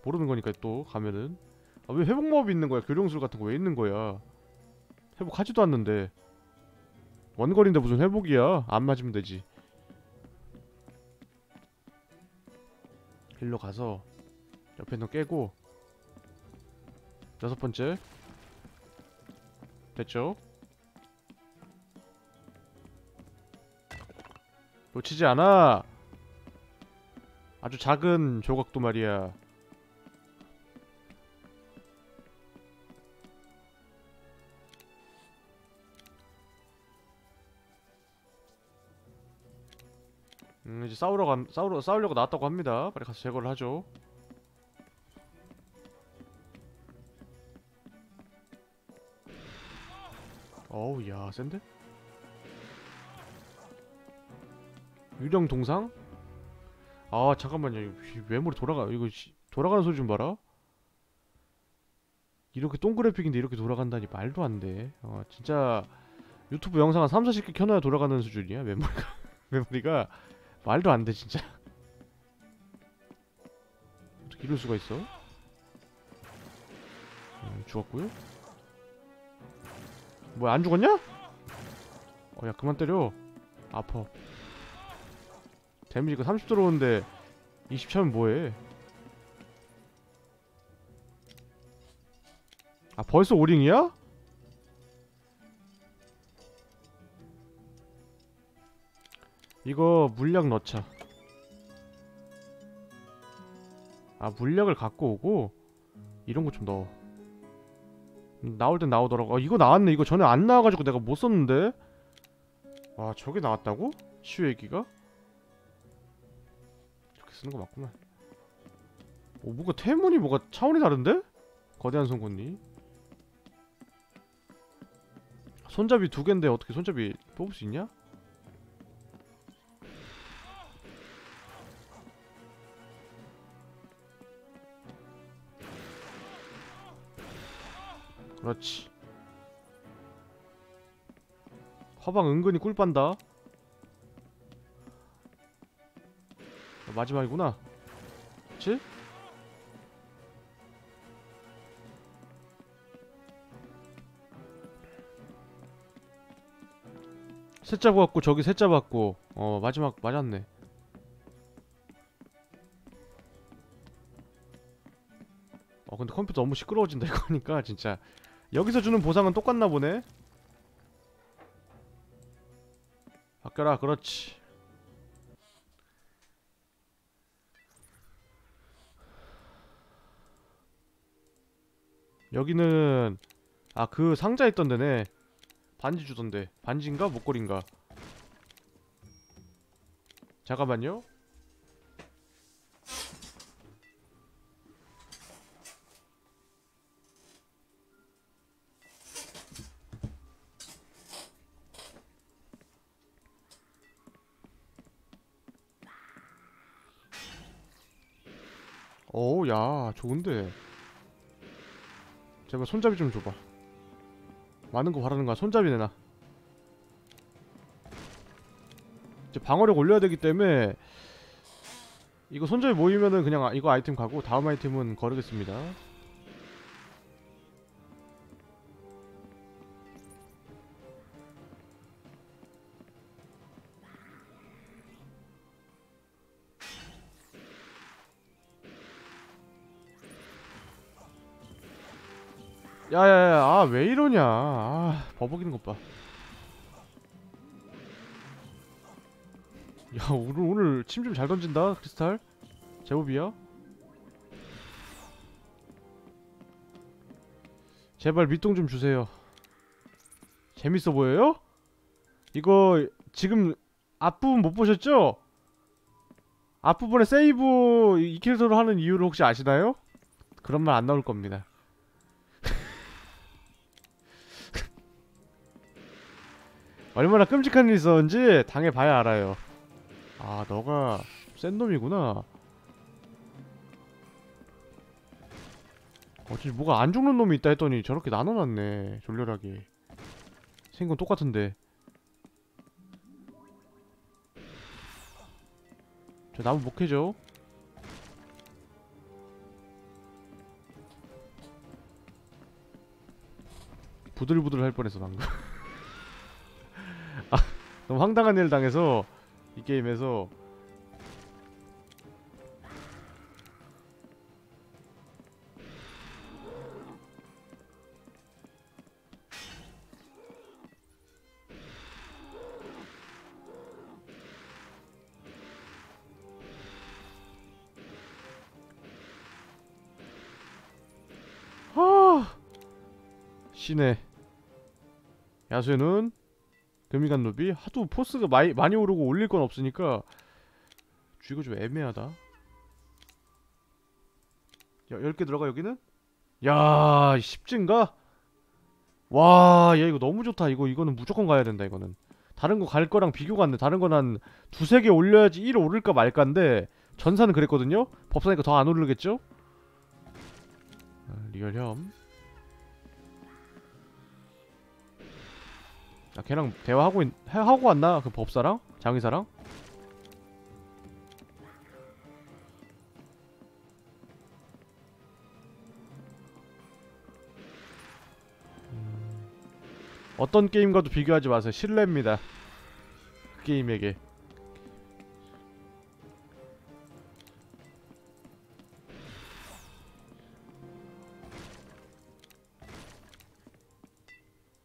모르는 거니까 또 가면은. 아, 왜 회복 마법이 있는 거야? 교령술 같은 거 왜 있는 거야? 회복하지도 않는데. 원거리인데 무슨 회복이야? 안 맞으면 되지. 일로 가서 옆에 있는 거 깨고. 여섯 번째. 됐죠? 놓치지 않아. 아주 작은 조각도 말이야. 음 이제 싸우러 간 싸우러 싸우려고 나왔다고 합니다. 빨리 가서 제거를 하죠. 어우 야 센데? 유령 동상? 아 잠깐만요. 이거 씨, 메모리 돌아가 이거 씨, 돌아가는 소리 좀 봐라. 이렇게 동그래픽인데 이렇게 돌아간다니 말도 안돼. 어 진짜 유튜브 영상 한 3, 40개 켜놔야 돌아가는 수준이야 메모리가. 메모리가 말도 안 돼 진짜. 어떻게 이럴 수가 있어? 음, 죽었고요. 뭐야 안 죽었냐? 어 야 그만 때려. 아파 데미지가 30 들어오는데 20 차면 뭐해 아 벌써 오링이야? 이거 물약 넣자 아 물약을 갖고 오고 이런 거 좀 넣어 음, 나올 땐 나오더라고 아 이거 나왔네 이거 전에 안 나와가지고 내가 못 썼는데 와 저게 나왔다고? 치유액기가? 쓰는 거 맞구만 오 뭔가 태문이 뭐가 차원이 다른데? 거대한 송곳니 손잡이 두 갠데 어떻게 손잡이 뽑을 수 있냐? 그렇지 화방 은근히 꿀 빤다 마지막이구나. 그치? 셋 잡았고 저기 셋 잡았고. 어 마지막 맞았네. 어 근데 컴퓨터 너무 시끄러워진다 이거 하니까 진짜. 여기서 주는 보상은 똑같나 보네? 바뀌어라 그렇지 여기는 아 그 상자 있던 데네. 반지 주던데. 반지인가? 목걸이인가? 잠깐만요. 어우 야 좋은데 제발 손잡이 좀 줘봐. 많은 거 바라는 거야. 손잡이 내놔. 이제 방어력 올려야 되기 때문에 이거 손잡이 모이면은 그냥 아- 이거 아이템 가고 다음 아이템은 거르겠습니다 야야야 아 왜 이러냐 아 버벅이는 것봐 야 오늘 오늘 침 좀 잘 던진다 크리스탈 제법이야 제발 밑동 좀 주세요 재밌어 보여요? 이거 지금 앞부분 못 보셨죠? 앞부분에 세이브 이 캐릭터로 하는 이유를 혹시 아시나요? 그런 말 안 나올 겁니다 얼마나 끔찍한 일이 있었는지 당해봐야 알아요. 아 너가 센 놈이구나. 어쩐지 뭐가 안 죽는 놈이 있다 했더니 저렇게 나눠놨네 졸렬하게. 생긴 건 똑같은데. 저 나무 못 캐죠? 부들부들 할 뻔했어 방금. 아 너무 황당한 일 당해서 이 게임에서 아 시네 야수에는 금이간 노비? 하도 포스가 많이, 많이 오르고 올릴 건 없으니까 쥐가 좀 애매하다. 야 10개 들어가 여기는? 야 10즈인가? 와야 이거 너무 좋다. 이거 이거는 무조건 가야 된다 이거는. 다른 거 갈 거랑 비교가 안돼. 다른 건 한 두세 개 올려야지 1 오를까 말까인데 전사는 그랬거든요? 법사니까 더 안 오르겠죠? 아, real 혐 아 걔랑 대화하고 있, 해- 하고 왔나? 그 법사랑? 장의사랑? 음, 어떤 게임과도 비교하지 마세요. 실례입니다. 그 게임에게.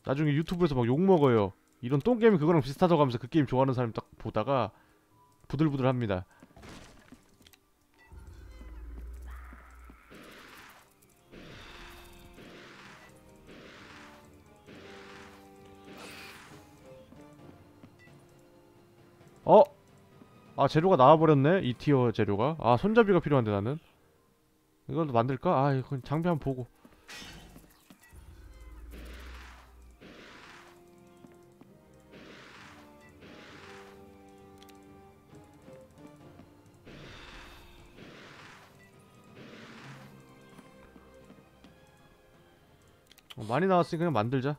나중에 유튜브에서 막 욕먹어요. 이런 똥게임이 그거랑 비슷하다고 하면서 그 게임 좋아하는 사람 딱 보다가 부들부들합니다. 어? 아 재료가 나와버렸네? 이 티어 재료가 아 손잡이가 필요한데 나는 이걸로 만들까? 아 이건 장비 한번 보고 많이 나왔으니 그냥 만들자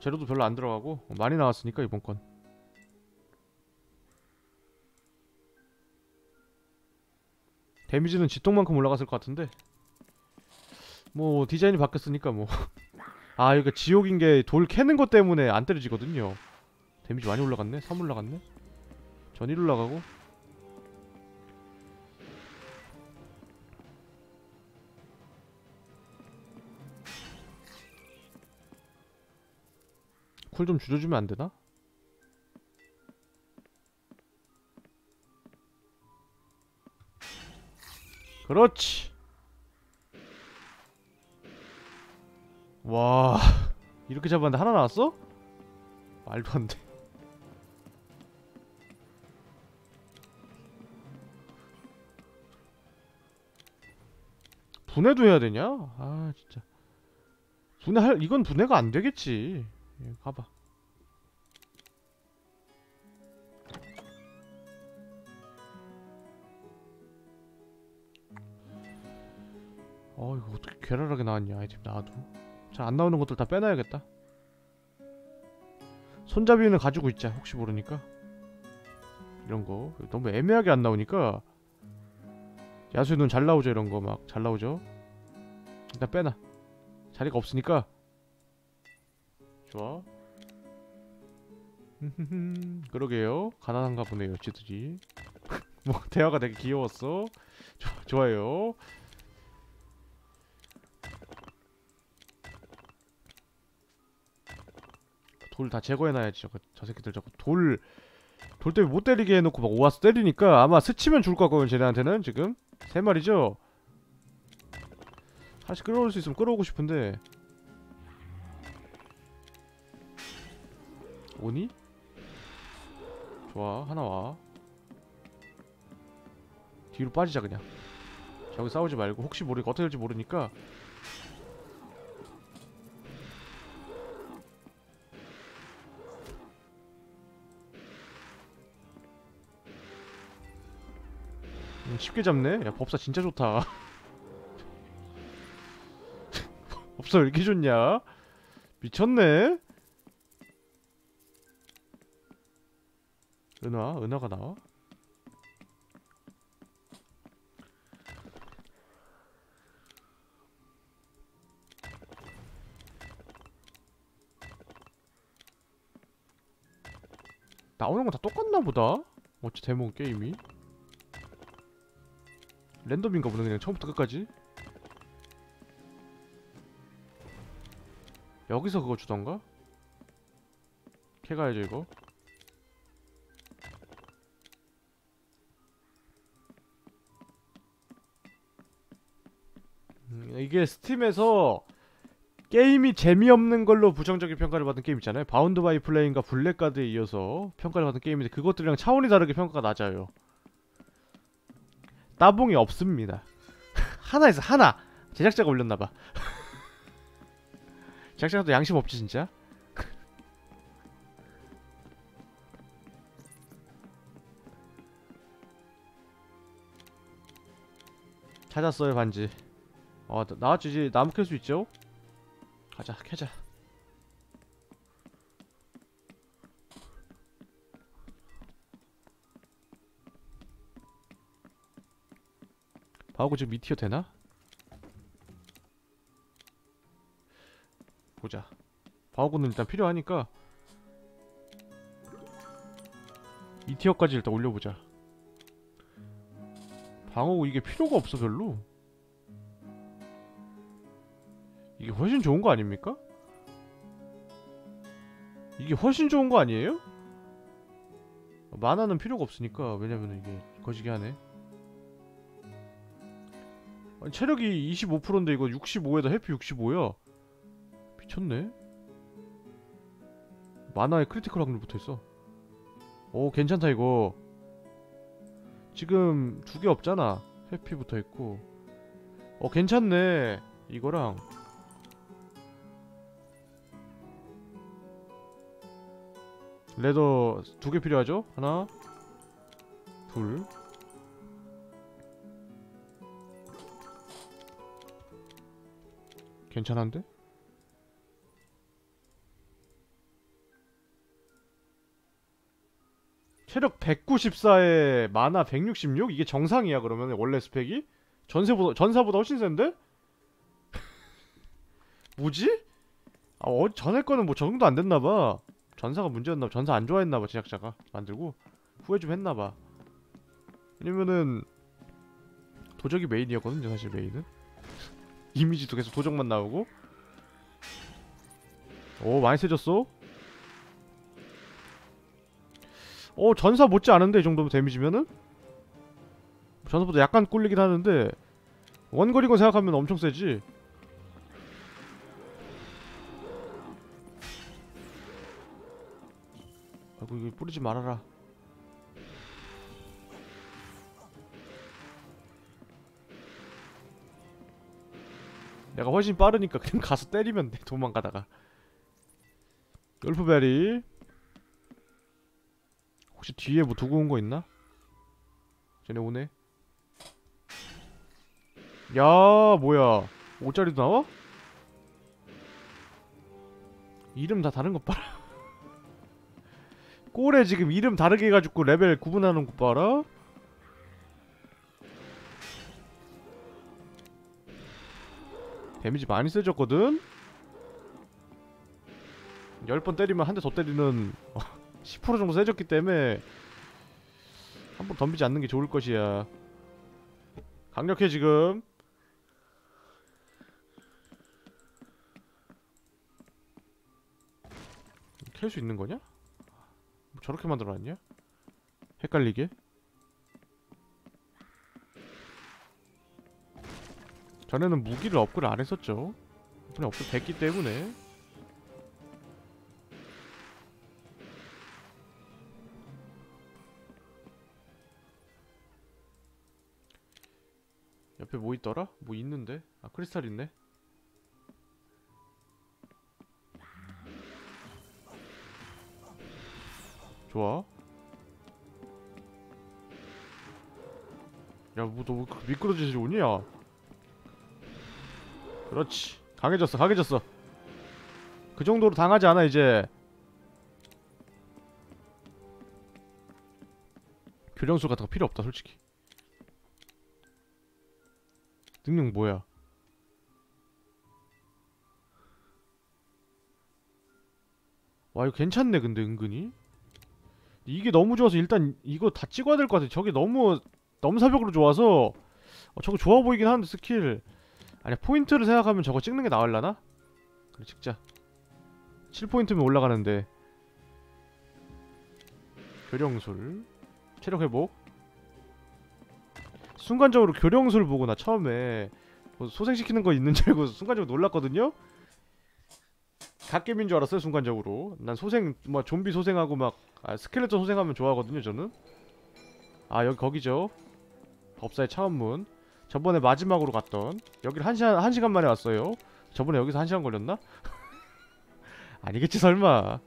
재료도 별로 안 들어가고 어, 많이 나왔으니까 이번 건 데미지는 지똥만큼 올라갔을 것 같은데 뭐 디자인이 바뀌었으니까 뭐. 아 이거 지옥인 게 돌 캐는 것 때문에 안 때려지거든요. 데미지 많이 올라갔네. 3 올라갔네. 전 1 올라가고. 쿨 좀 줄여주면 안 되나? 그렇지. 와 이렇게 잡았는데 하나 나왔어? 말도 안 돼. 분해도 해야 되냐? 아 진짜. 분해할 이건 분해가 안 되겠지. 예, 가봐. 어 이거 어떻게 괴랄하게 나왔냐 아이템 나와도. 잘 안 나오는 것들 다 빼놔야겠다. 손잡이는 가지고 있자 혹시 모르니까. 이런 거. 너무 애매하게 안 나오니까. 야수의 눈 잘 나오죠 이런 거 막. 잘 나오죠? 일단 빼놔. 자리가 없으니까 좋아. 그러게요. 가난한가 보네요 쟤들이. 뭐 대화가 되게 귀여웠어. 좋, 좋아요. 돌 다 제거해놔야지 저거 저 새끼들 저거 돌돌 때문에 못 때리게 해놓고 막 오와서 때리니까 아마 스치면 죽을 것 같거든 쟤네한테는 지금. 세 마리죠? 다시 끌어올 수 있으면 끌어오고 싶은데 오니? 좋아 하나 와 뒤로 빠지자 그냥 저기 싸우지 말고 혹시 모르니까 어떻게 될지 모르니까 음, 쉽게 잡네. 야 법사 진짜 좋다. 법사 왜 이렇게 좋냐? 미쳤네. 은하, 은하가 나와? 나오는 건 다 똑같나 보다. 어찌 돼먹은 게임이? 랜덤인가 보네 그냥 처음부터 끝까지 여기서 그거 주던가? 캐가야죠 이거 이게 스팀에서 게임이 재미없는 걸로 부정적인 평가를 받은 게임 있잖아요 Bound by Flame과 Blackguards에 이어서 평가를 받은 게임인데 그것들이랑 차원이 다르게 평가가 낮아요 따봉이 없습니다. 하나에서 하나 제작자가 올렸나봐. 제작자도 양심 없지 진짜. 찾았어요 반지. 어 나- 나왔지 이제 나무 캘 수 있죠? 가자 캐자. 바우고 지금 미티어 되나? 보자 바우고는 일단 필요하니까 미티어까지 일단 올려보자 방어구 이게 필요가 없어 별로 이게 훨씬 좋은 거 아닙니까? 이게 훨씬 좋은 거 아니에요? 마나는 필요가 없으니까 왜냐면 이게 거시기 하네. 아니, 체력이 25%인데 이거 65에다 HP 65야? 미쳤네. 마나에 critical 확률 붙어있어. 오 괜찮다 이거. 지금 두 개 없잖아. HP 붙어있고. 어 괜찮네 이거랑 레더 두 개 필요하죠? 하나 둘 괜찮은데? 체력 194에 마나 166? 이게 정상이야 그러면 원래 스펙이? 전세보다 전사보다 훨씬 센데? 뭐지? 아 어, 전에 거는 뭐 적응도 안 됐나봐 전사가 문제였나봐. 전사 안 좋아했나봐 제작자가 만들고. 후회 좀 했나봐. 왜냐면은 도적이 메인이었거든요 사실 메인은. 이미지도 계속 도적만 나오고. 오 많이 세졌어? 어 전사 못지 않은데 이 정도면 데미지면은? 전사보다 약간 꿀리긴 하는데 원거리 거 생각하면 엄청 세지 아이고 이거 뿌리지 말아라. 내가 훨씬 빠르니까 그냥 가서 때리면 돼 도망가다가. 열프베리. 혹시 뒤에 뭐 두고 온 거 있나? 쟤네 오네. 야 뭐야. 5짜리도 나와? 이름 다 다른 것 봐라 꼴에 지금 이름 다르게 해가지고 레벨 구분하는 것 봐라 데미지 많이 세졌거든? 10번 때리면 한 대 더 때리는 10% 정도 세졌기 때문에 한 번 덤비지 않는 게 좋을 것이야 강력해 지금 캘 수 있는 거냐? 뭐 저렇게 만들어놨냐? 헷갈리게 전에는 무기를 업그레이드 안 했었죠 그냥 업그레이드 됐기 때문에 옆에 뭐 있더라? 뭐 있는데? 아 크리스탈 있네 좋아? 야뭐너 미끄러지지 오냐 그렇지. 강해졌어 강해졌어. 그 정도로 당하지 않아 이제. 교령술 같은 거 필요 없다 솔직히. 능력 뭐야? 와 이거 괜찮네 근데 은근히 이게 너무 좋아서 일단 이거 다 찍어야 될 것 같아 저게 너무 너무 사벽으로 좋아서 어, 저거 좋아 보이긴 하는데 스킬. 아니 포인트를 생각하면 저거 찍는 게 나을라나? 그래 찍자. 7포인트면 올라가는데. 교령술. 체력 회복. 순간적으로 교령술 보고 나 처음에 뭐 소생시키는 거 있는 줄 알고 순간적으로 놀랐거든요? 갓겜인 줄 알았어요 순간적으로 난 소생 뭐 좀비 소생하고 막 아, 스켈레톤 소생하면 좋아하거든요 저는 아 여기 거기죠 법사의 차원문 저번에 마지막으로 갔던 여기를 한 시간 한 시간 만에 왔어요. 저번에 여기서 한 시간 걸렸나? 아니겠지 설마.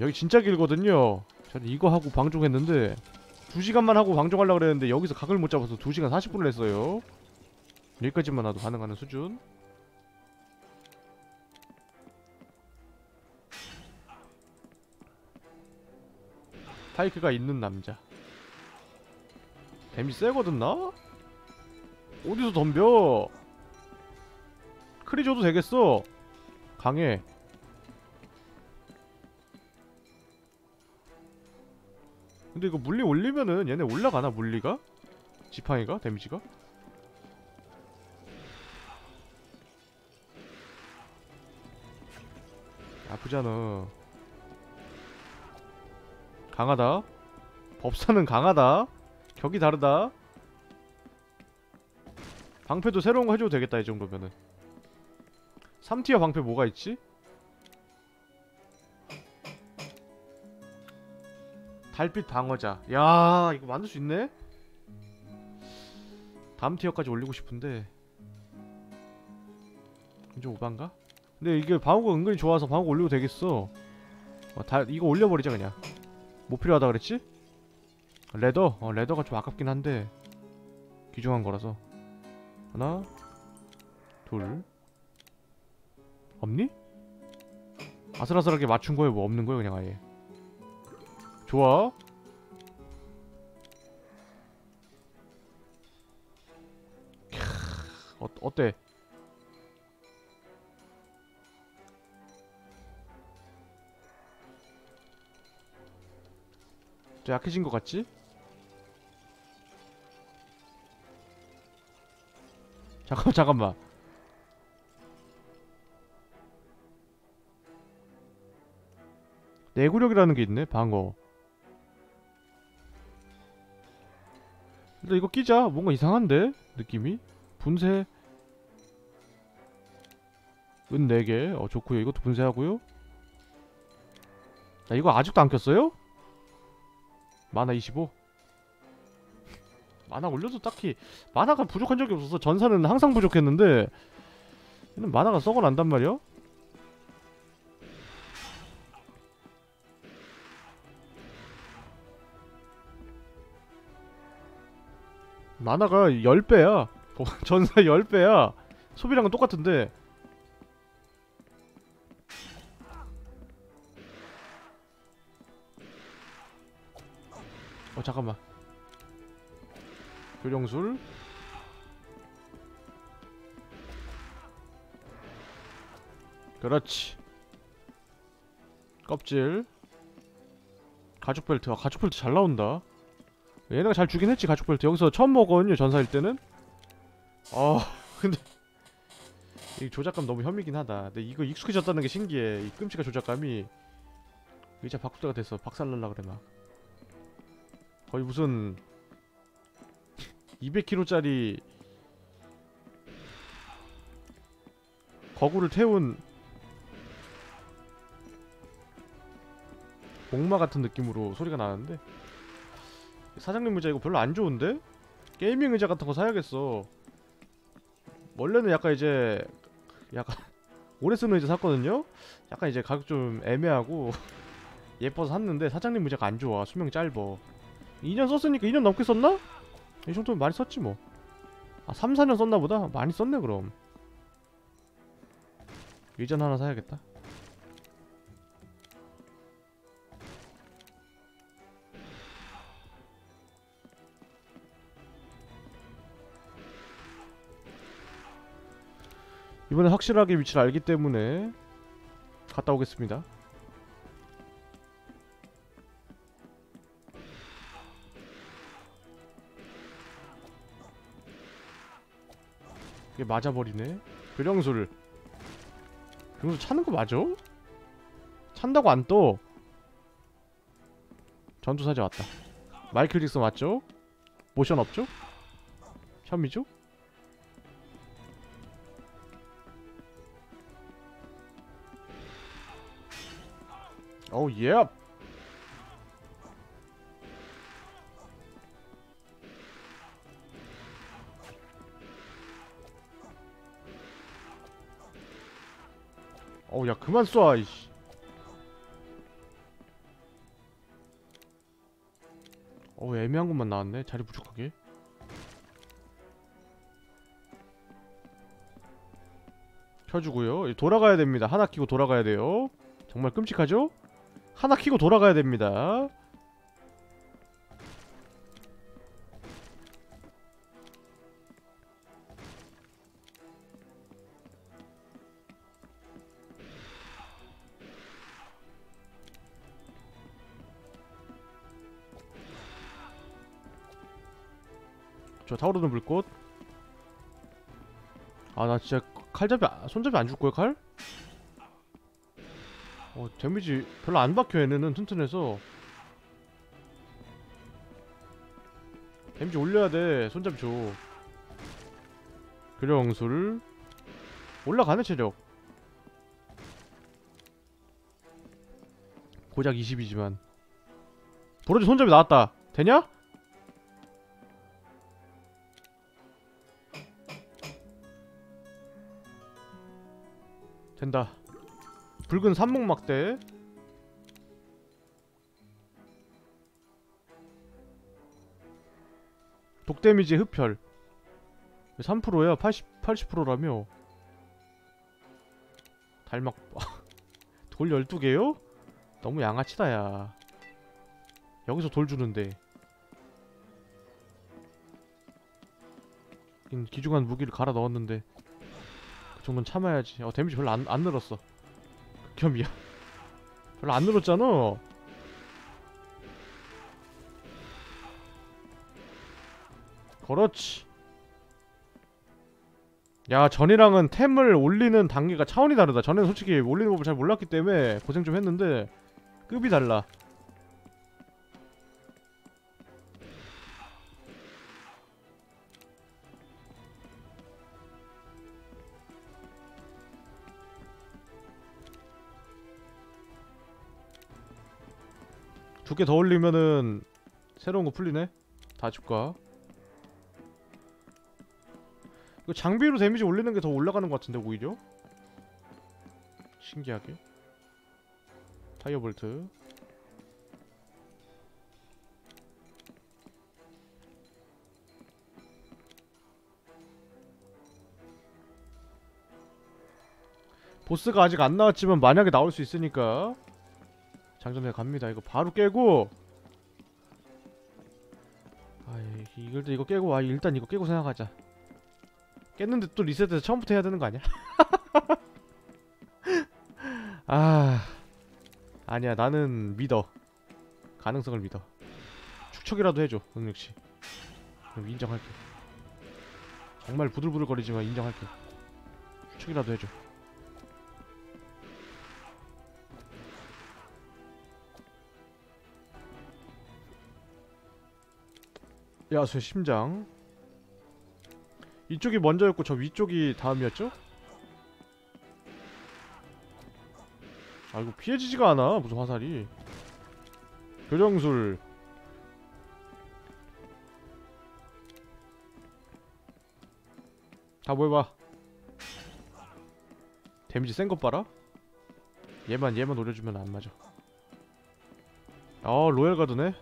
여기 진짜 길거든요. 저는 이거 하고 방종했는데 2시간만 하고 방종하려고 그랬는데 여기서 각을 못 잡아서 2시간 40분을 했어요. 여기까지만 와도 가능하는 수준. 파이크가 있는 남자. 데미지 세거든 나? 어디서 덤벼? 크리 줘도 되겠어 강해 근데 이거 물리 올리면은 얘네 올라가나 물리가? 지팡이가? 데미지가? 아프잖아 강하다. 법사는 강하다. 격이 다르다. 방패도 새로운 거 해줘도 되겠다 이 정도면은. 3티어 방패 뭐가 있지? 달빛 방어자. 야 이거 만들 수 있네? 다음 티어까지 올리고 싶은데. 이제 오반가? 근데 이게 방어가 은근히 좋아서 방어가 올려도 되겠어. 어, 다, 이거 올려버리자 그냥 뭐 필요하다 그랬지? 레더? 어 레더가 좀 아깝긴 한데 귀중한 거라서 하나 둘 없니? 아슬아슬하게 맞춘 거에 뭐 없는 거야 그냥 아예 좋아 캬, 어, 어때? 좀 약해진 것 같지? 잠깐만 잠깐만. 내구력이라는 게 있네 방어. 일단 이거 끼자. 뭔가 이상한데? 느낌이? 분쇄. 은 4개. 어 좋고요. 이것도 분쇄하고요. 자 이거 아직도 안 켰어요? 만화 25 만화 올려도 딱히 만화가 부족한 적이 없어서 전사는 항상 부족했는데 얘는 만화가 썩어난단 말이야 만화가 10배야. 전사 10배야. 소비량은 똑같은데 어 잠깐만. 교령술? 그렇지. 껍질. 가죽 벨트 아 가죽 벨트 잘 나온다. 얘네가 잘 주긴 했지 가죽 벨트. 여기서 처음 먹었거든요 전사일 때는. 아 근데 이 조작감 너무 혐이긴 하다. 근데 이거 익숙해졌다는 게 신기해. 이 끔찍한 조작감이. 의자 바꿀 때가 됐어 박살날라 그래 막 거의 무슨 200kg짜리 거구를 태운 목마 같은 느낌으로 소리가 나는데 사장님 의자 이거 별로 안 좋은데? 게이밍 의자 같은 거 사야겠어 원래는 약간 이제 약간 오래 쓰는 의자 샀거든요? 약간 이제 가격 좀 애매하고 예뻐서 샀는데 사장님 의자가 안 좋아 수명 짧어 2년 썼으니까 2년 넘게 썼나? 이 정도면 많이 썼지 뭐. 아, 3, 4년 썼나 보다? 많이 썼네 그럼. 의전 하나 사야겠다. 이번에 확실하게 위치를 알기 때문에 갔다 오겠습니다. 이게 맞아버리네 교령술 교령술 차는 거 맞아? 찬다고 안 떠. 전투사제 왔다 마이클 딕슨 맞죠? 모션 없죠? 혐의죠? 어우 예 어우 야 그만 쏴 이씨. 어우 애매한 것만 나왔네? 자리 부족하게? 켜주고요. 돌아가야 됩니다. 하나 키고 돌아가야 돼요. 정말 끔찍하죠? 하나 키고 돌아가야 됩니다 타오르는 불꽃? 아 나 진짜 칼잡이 아- 손잡이 안 줄 거야 칼? 어 데미지 별로 안 박혀 얘네는 튼튼해서. 데미지 올려야 돼. 손잡이 줘. 교령술. 올라가네 체력. 고작 20이지만. 도로지 손잡이 나왔다. 되냐? 된다. 붉은 산목막대. 독데미지 흡혈. 3%야 80, 80%라며. 달막 돌 12개요? 너무 양아치다 야. 여기서 돌 주는데. 긴 기중한 무기를 갈아 넣었는데. 그 정도는 참아야지. 어 데미지 별로 안, 안 늘었어. 극혐이야. 별로 안 늘었잖아. 그렇지. 야 전이랑은 템을 올리는 단계가 차원이 다르다. 전에는 솔직히 올리는 법을 잘 몰랐기 때문에 고생 좀 했는데 급이 달라. 두 개 더 올리면은 새로운 거 풀리네? 다 줄까? 이거 장비로 데미지 올리는 게 더 올라가는 것 같은데 오히려? 신기하게. 타이어 볼트. 보스가 아직 안 나왔지만 만약에 나올 수 있으니까 장전해 갑니다. 이거 바로 깨고. 아 이걸 또 이거 깨고 와. 일단 이거 깨고 생각하자. 깼는데 또 리셋해서 처음부터 해야 되는 거 아니야? 아 아니야. 나는 믿어. 가능성을 믿어. 축척이라도 해줘 능력치 그럼 인정할게. 정말 부들부들거리지만 인정할게. 축척이라도 해줘 야수의 심장. 이쪽이 먼저였고 저 위쪽이 다음이었죠? 아 이거 피해지지가 않아 무슨 화살이. 교정술. 다 모여봐. 데미지 센 것 봐라. 얘만 얘만 노려주면 안 맞아. 어 royal guard네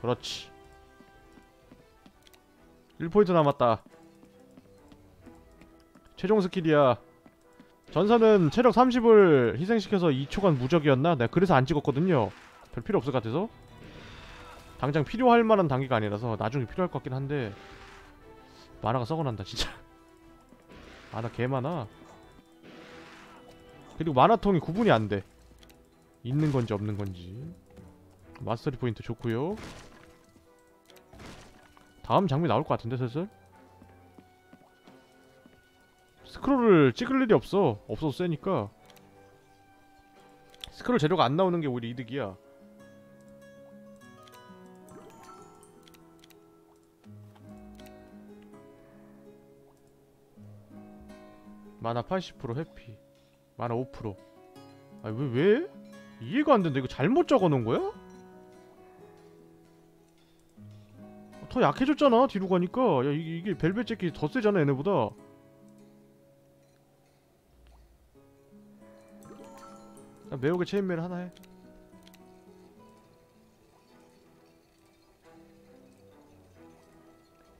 그렇지. 1포인트 남았다. 최종 스킬이야. 전사는 체력 30을 희생시켜서 2초간 무적이었나? 내가 그래서 안 찍었거든요. 별 필요 없을 것 같아서. 당장 필요할 만한 단계가 아니라서 나중에 필요할 것 같긴 한데. 만화가 썩어난다 진짜. 만화 개 많아. 그리고 만화통이 구분이 안돼. 있는 건지 없는 건지. 마스터리 포인트 좋고요 다음 장비 나올 것 같은데 슬슬? 스크롤을 찍을 일이 없어 없어도 세니까 스크롤 재료가 안 나오는 게 오히려 이득이야 만화 80% 회피 만화 5% 아니 왜 왜? 이해가 안 된다 이거 잘못 적어놓은 거야? 더 약해졌잖아 뒤로 가니까. 야 이, 이게 벨벳 재킷 더 세잖아 얘네보다. 야, 매혹의 체인멜 하나 해.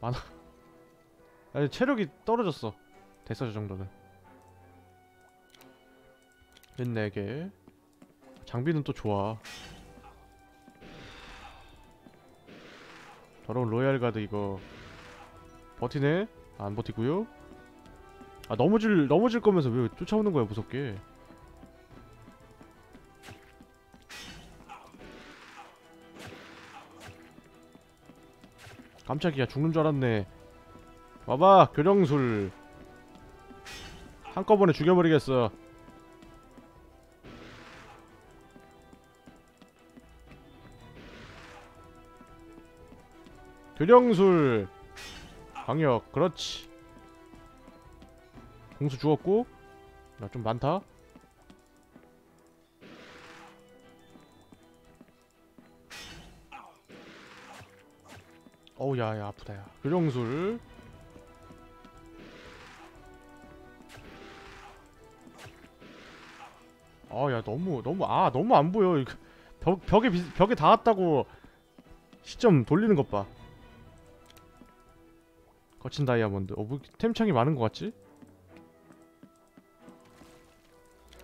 많아 아니 체력이 떨어졌어. 됐어 저 정도는. 린 4개. 장비는 또 좋아 더러운 로얄 가드 이거 버티네? 안 버티고요? 아 넘어질 넘어질 거면서 왜 쫓아오는 거야 무섭게? 깜짝이야 죽는 줄 알았네. 와봐 교령술. 한꺼번에 죽여버리겠어 교령술 방역 그렇지. 공수 죽었고 나 좀 많다. 어우 야야 아프다 야. 교령술. 아야 너무 너무 아 너무 안 보여. 벽, 벽에 비, 벽에 닿았다고 시점 돌리는 것봐 거친 다이아몬드 어, 뭐 템창이 많은 것 같지?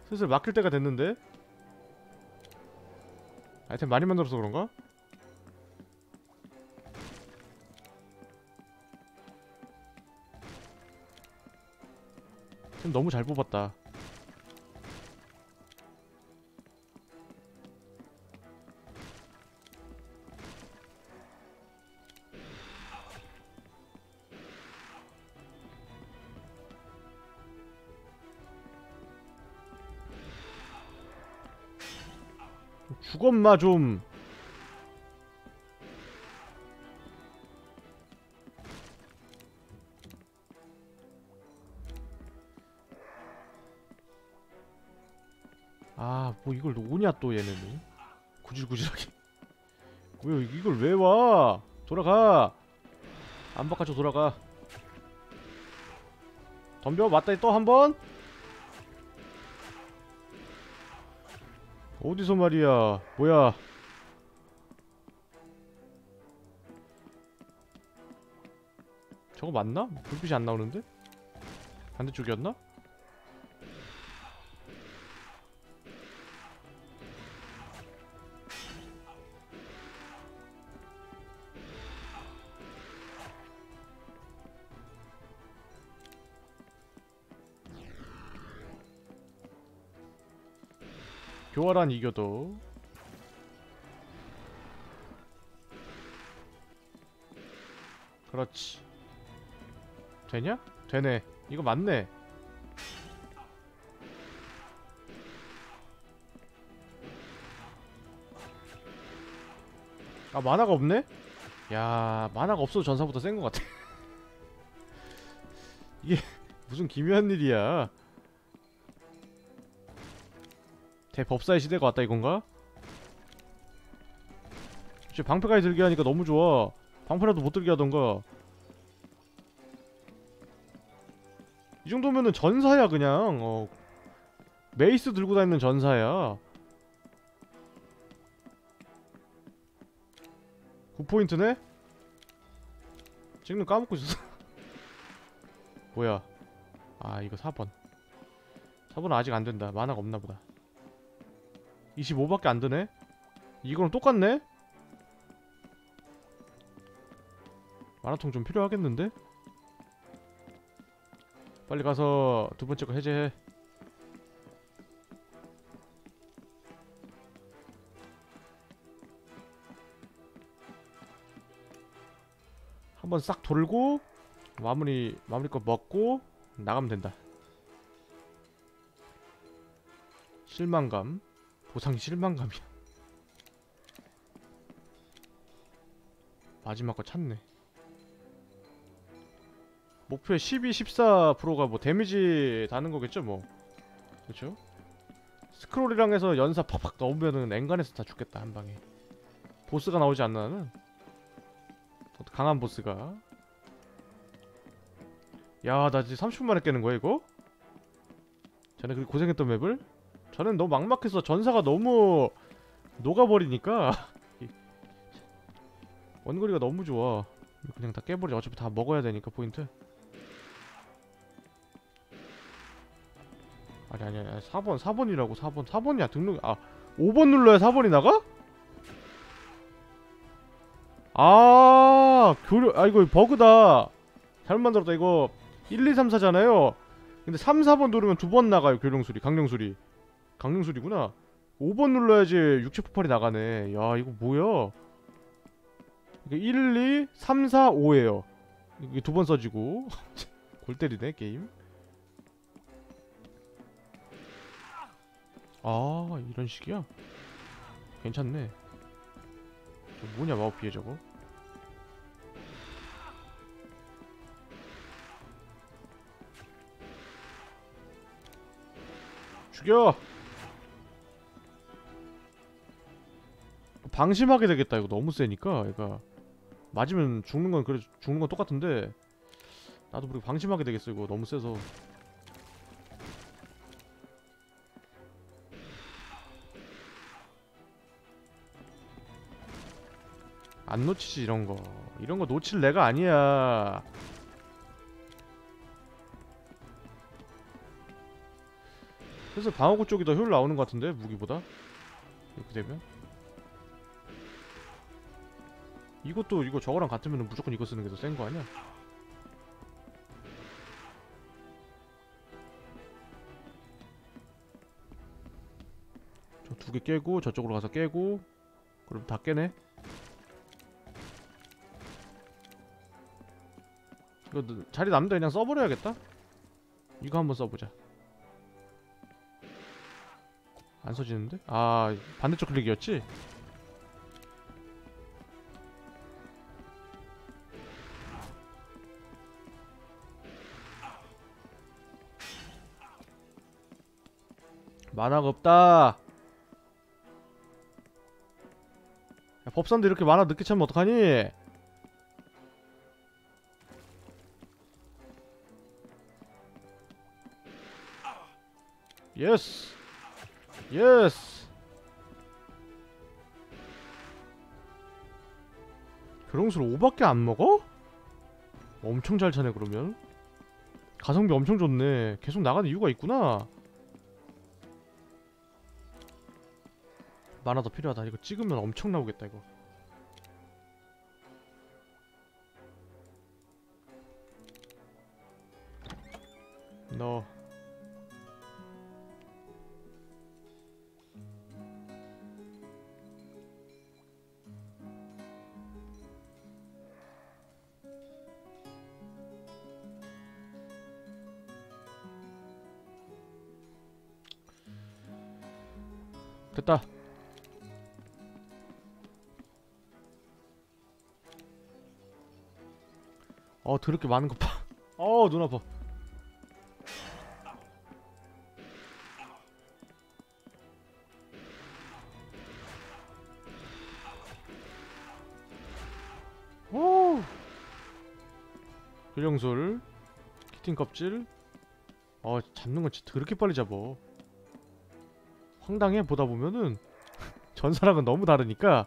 슬슬 막힐 때가 됐는데? 아이템 많이 만들어서 그런가? 템 너무 잘 뽑았다 죽엄마 좀 아, 뭐 이걸 오냐 또 얘는 뭐. 구질구질하게. 왜 이걸 왜 와? 돌아가. 안 바꿔줘 돌아가. 덤벼 맞다 또 한 번. 어디서 말이야? 뭐야? 저거 맞나? 불빛이 안 나오는데? 반대쪽이었나? 교활한 이겨도. 그렇지. 되냐? 되네. 이거 맞네. 아 만화가 없네? 야 만화가 없어도 전사보다 센 것 같아. 이게 무슨 기묘한 일이야 대법사의 시대가 왔다 이건가? 이제 방패까지 들게 하니까 너무 좋아. 방패라도 못 들게 하던가. 이 정도면은 전사야 그냥. 어. mace 들고 다니는 전사야. 9포인트네? 찍는 까먹고 있었어. 뭐야? 아 이거 4번. 4번은 아직 안된다. 만화가 없나보다 25밖에 안 드네? 이거랑 똑같네? 마라통 좀 필요하겠는데? 빨리 가서 두 번째 거 해제해. 한번 싹 돌고 마무리 마무리 거 먹고 나가면 된다. 실망감. 보상 실망감이야. 마지막 거 찾네. 목표의 12, 14%가 뭐 데미지 다는 거겠죠, 뭐. 그렇죠? 스크롤이랑 해서 연사 팍팍 넣으면은 엔간에서 다 죽겠다 한 방에. 보스가 나오지 않는 더 강한 보스가. 야, 나 이제 30분 만에 깨는 거야 이거? 전에 그렇게 고생했던 맵을? 저는 너무 막막해서 전사가 너무 녹아버리니까. 원거리가 너무 좋아. 그냥 다 깨버리자. 어차피 다 먹어야 되니까 포인트. 아니 아니 아니 4번 4번이라고 4번. 4번이야 등록 아 5번 눌러야 4번이 나가? 아 교류 아 이거 버그다. 잘못 만들었다 이거. 1, 2, 3, 4잖아요. 근데 3, 4번 누르면 두 번 나가요 교령수리 강령수리 강릉술이구나. 5번 눌러야지 육체 폭발이 나가네. 야 이거 뭐야? 이게 1, 2, 3, 4, 5에요. 이게 두 번 써지고. 골 때리네 게임. 아 이런 식이야? 괜찮네. 저 뭐냐 마우피에 저거? 죽여! 방심하게 되겠다. 이거 너무 세니까 얘가 맞으면 죽는 건 그래 죽는 건 똑같은데 나도 모르게 방심하게 되겠어. 이거 너무 세서. 안 놓치지 이런 거. 이런 거 놓칠 내가 아니야. 그래서 방어구 쪽이 더 효율 나오는 것 같은데 무기보다? 이렇게 되면 이것도 이거 저거랑 같으면 무조건 이거 쓰는 게 더 센 거 아니야? 저 두 개 깨고 저쪽으로 가서 깨고 그럼 다 깨네 이거 너- 자리 남는데 그냥 써버려야겠다 이거 한번 써보자 안 써지는데? 아 반대쪽 클릭이었지? 마나가 없다. 야, 법사인데 이렇게 마나 늦게 차면 어떡하니? yes yes 강령술 5밖에 안 먹어? 엄청 잘 차네 그러면. 가성비 엄청 좋네. 계속 나가는 이유가 있구나 만화 더 필요하다. 이거 찍으면 엄청 나오겠다 이거. 너 더럽게 많은 거 봐. 어 눈 아파. 오. 유령술, 키팅 껍질. 어 잡는 건 진짜 더럽게 빨리 잡어. 황당해 보다 보면은 전사랑은 너무 다르니까.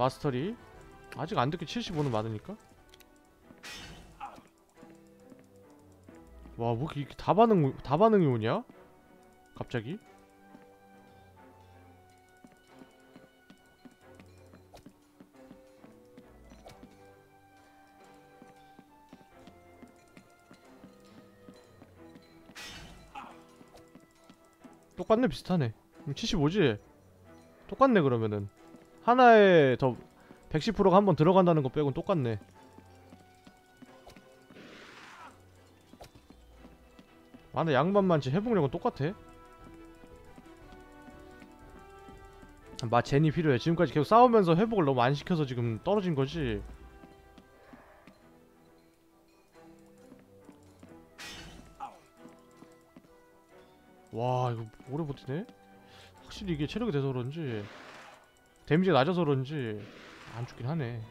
마스터리? 아직 안 듣기 75는 많으니까? 와뭐 이렇게 이렇게 다 반응 다 반응이 오냐? 갑자기? 똑같네 비슷하네. 그럼 75지? 똑같네 그러면은 하나에 더 110%가 한 번 들어간다는 거 빼곤 똑같네. 아, 근데 양반 많지 회복력은 똑같아. 마 젠이 필요해. 지금까지 계속 싸우면서 회복을 너무 안 시켜서 지금 떨어진 거지. 와 이거 오래 버티네. 확실히 이게 체력이 돼서 그런지 데미지가 낮아서 그런지 안 죽긴 하네.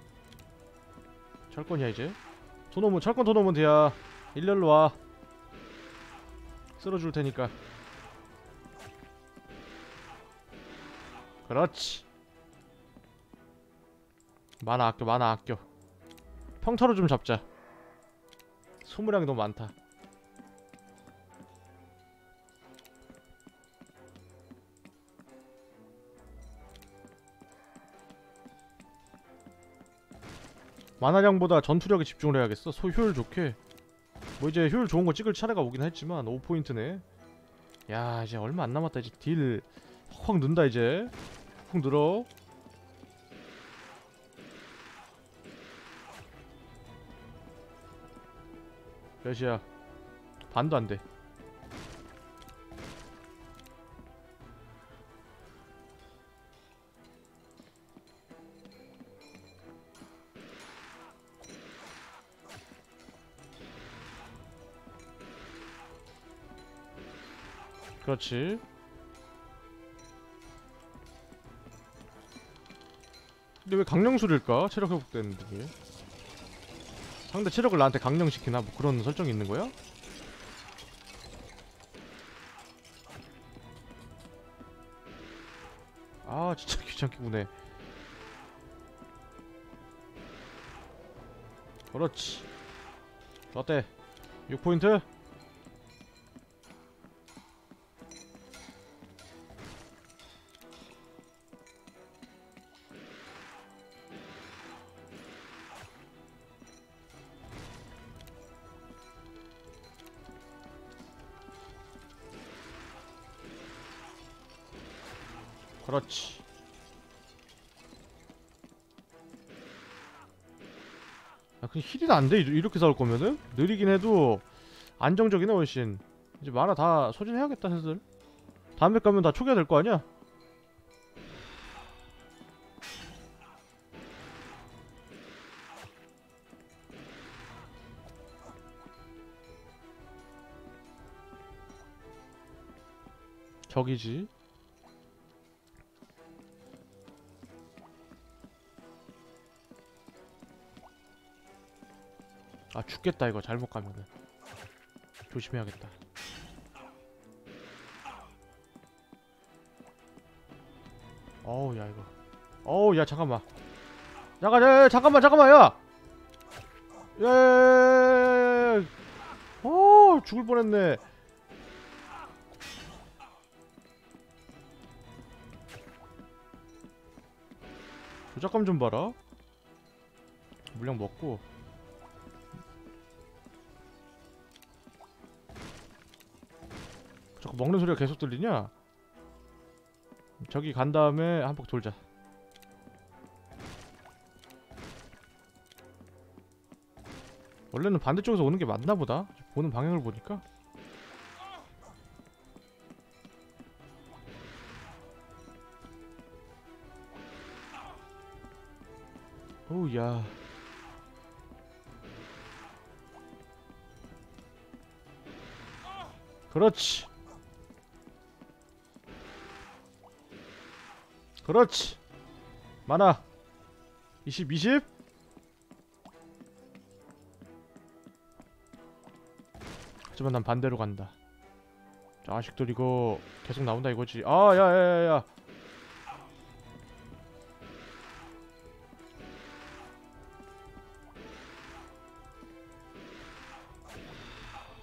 철권이야 이제? 돈 오면 철권 돈 오면 돼야 일렬로 와. 쓸어줄 테니까. 그렇지. 만화 아껴 만화 아껴. 평타로 좀 잡자. 소모량이 너무 많다 만화량보다 전투력에 집중을 해야겠어. 소 효율 좋게. 뭐 이제 효율 좋은 거 찍을 차례가 오긴 했지만 5포인트네. 야 이제 얼마 안 남았다. 이제 딜 확확 는다 이제. 훅 늘어. 몇이야? 반도 안돼 그렇지 근데 왜 강령술일까? 체력 회복되는데 왜? 상대 체력을 나한테 강령시키나? 뭐 그런 설정이 있는 거야? 아 진짜 귀찮게 구네 그렇지 어때? 6포인트? 힐이 안 돼. 이렇게 싸울 거면은? 느리긴 해도 안정적이네 훨씬. 이제 만화 다 소진해야겠다 슬슬. 다음에 가면 다 초기화 될 거 아니야? 저기지 죽겠다 이거 잘못 가면은. 조심해야겠다. 어우 야 이거. 어우 야 잠깐만. 잠깐 야, 야 잠깐만 잠깐만 야! 야야야야야야! 어 죽을 뻔했네. 조작감 좀 봐라. 물량 먹고 먹는 소리가 계속 들리냐? 저기 간 다음에 한번 돌자. 원래는 반대쪽에서 오는 게 맞나 보다. 보는 방향을 보니까. 오우 야. 그렇지. 그렇지. 많아 20 20 하지만 난 반대로 간다. 자식들 이거 계속 나온다 이거지. 아 야야야야.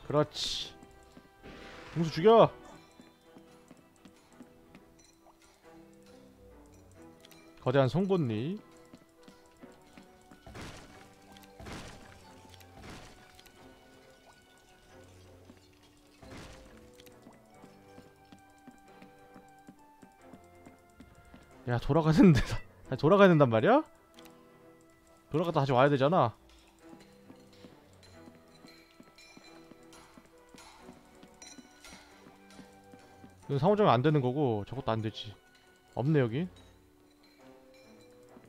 그렇지. 동수 죽여 거대한 송곳니. 야 돌아가는데 돌아가야 된단 말이야? 돌아갔다 다시 와야 되잖아. 이건 상호작용 안 되는 거고 저것도 안 되지. 없네 여기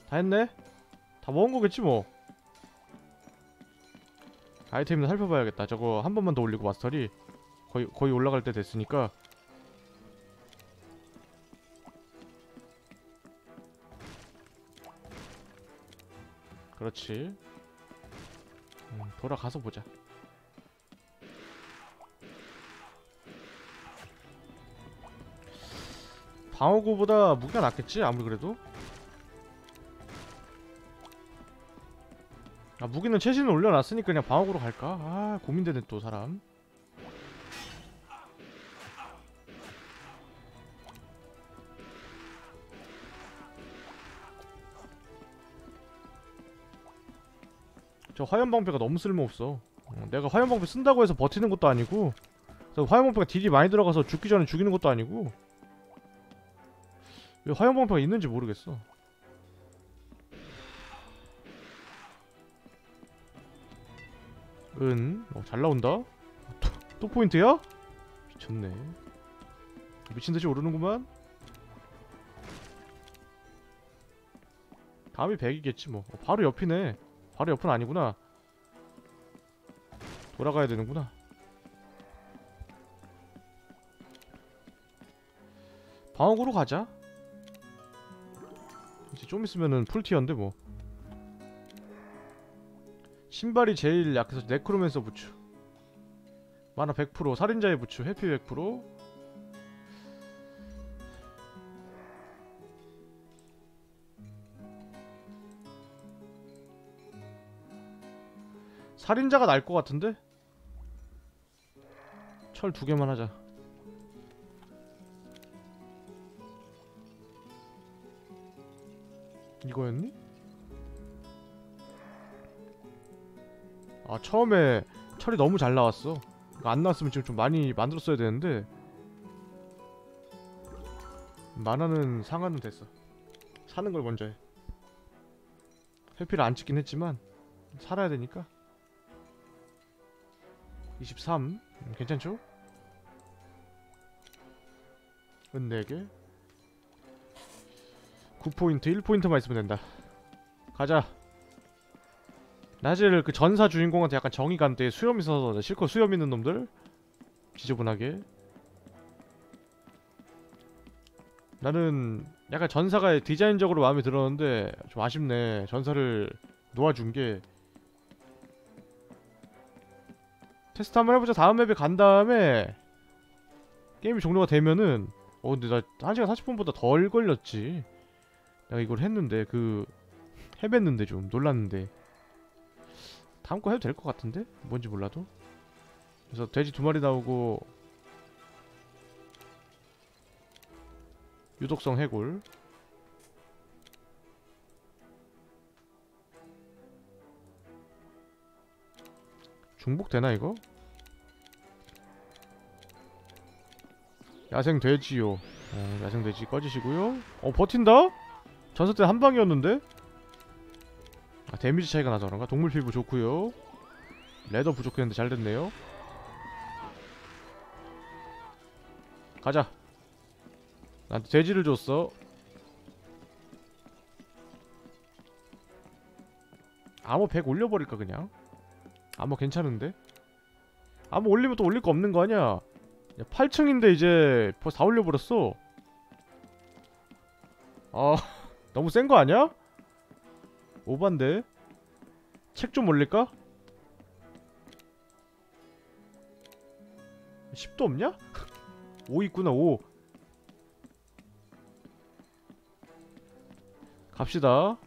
다 했네? 다 먹은 거겠지 뭐. 아이템이나 살펴봐야겠다. 저거 한 번만 더 올리고 마스터리? 거의 거의 올라갈 때 됐으니까. 그렇지. 음, 돌아가서 보자. 방어구보다 무기가 낫겠지 아무리 그래도 아 무기는 최신을 올려놨으니까 그냥 방어구로 갈까? 아 고민되네 또 사람. 저 화염방패가 너무 쓸모없어. 어, 내가 화염방패 쓴다고 해서 버티는 것도 아니고 화염방패가 딜이 많이 들어가서 죽기 전에 죽이는 것도 아니고 왜 화염방패가 있는지 모르겠어 은, 어, 잘 나온다. 또, 또 포인트야? 미쳤네. 미친 듯이 오르는구만. 다음이 100이겠지 뭐. 어, 바로 옆이네. 바로 옆은 아니구나. 돌아가야 되는구나. 방어구로 가자. 이제 좀 있으면은 풀티어인데 뭐. 신발이 제일 약해서 네크로맨서 부츠 만화 100% 살인자의 부츠 해피 100% 살인자가 날 것 같은데? 철 두 개만 하자 이거였니? 아 처음에 철이 너무 잘 나왔어. 이거 안 나왔으면 지금 좀 많이 만들었어야 되는데. 만화는 상한은 됐어. 사는 걸 먼저 해. 회피를 안 찍긴 했지만 살아야 되니까. 23 음, 괜찮죠? 은 4개. 9포인트 1포인트만 있으면 된다. 가자 나질 그 전사 주인공한테 약간 정이 간대 수염 있어서 실컷 수염 있는 놈들 지저분하게. 나는 약간 전사가 디자인적으로 마음에 들었는데 좀 아쉽네. 전사를 놓아준 게. 테스트 한번 해보자. 다음 맵에 간 다음에 게임이 종료가 되면은 어 근데 나 1시간 40분보다 덜 걸렸지. 내가 이걸 했는데 그 헤맸는데 좀 놀랐는데 다음 거 해도 될 것 같은데? 뭔지 몰라도 그래서 돼지 두 마리 나오고 유독성 해골 중복되나 이거? 야생 돼지요 어, 야생 돼지 꺼지시고요 어 버틴다? 전사 때한 방이었는데? 아 데미지 차이가 나서 그런가? 동물 피부 좋고요. 레더 부족했는데 잘 됐네요. 가자. 나한테 돼지를 줬어. 암호 100 올려버릴까 그냥? 암호 괜찮은데? 암호 올리면 또 올릴 거 없는 거 아니야? 야 8층인데 이제 벌써 다 올려버렸어. 아 너무 센 거 아니야? 오반데? 책 좀 올릴까? 10도 없냐? 5 있구나 5 갑시다.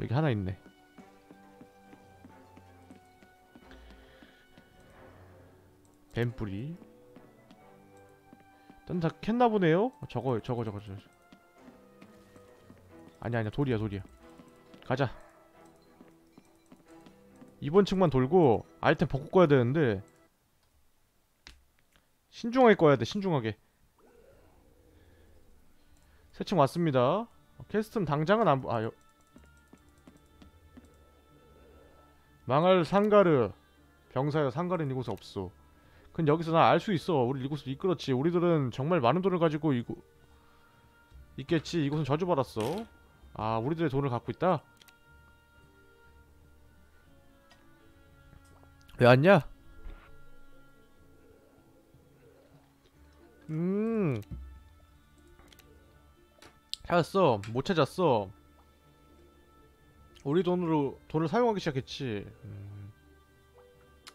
여기 하나 있네. 뱀뿌리. 일단 다 캤나 보네요? 어, 저거 저거 저거 저거 아니야 아니야. 돌이야 돌이야. 가자. 이번 층만 돌고 아이템 벗고 꺼야 되는데 신중하게 꺼야 돼 신중하게. 세 층 왔습니다. 캐스트는 당장은 안... 보- 아... 여... 망할 상가르 병사여 상가르는 이곳에 없어. 근데 여기서 나 알 수 있어. 우리 이곳을 이끌었지. 우리들은 정말 많은 돈을 가지고 이곳 있겠지. 이곳은 저주받았어 아 우리들의 돈을 갖고 있다? 왜 왔냐? 음. 찾았어. 못 찾았어. 우리 돈으로 돈을 사용하기 시작했지. 음,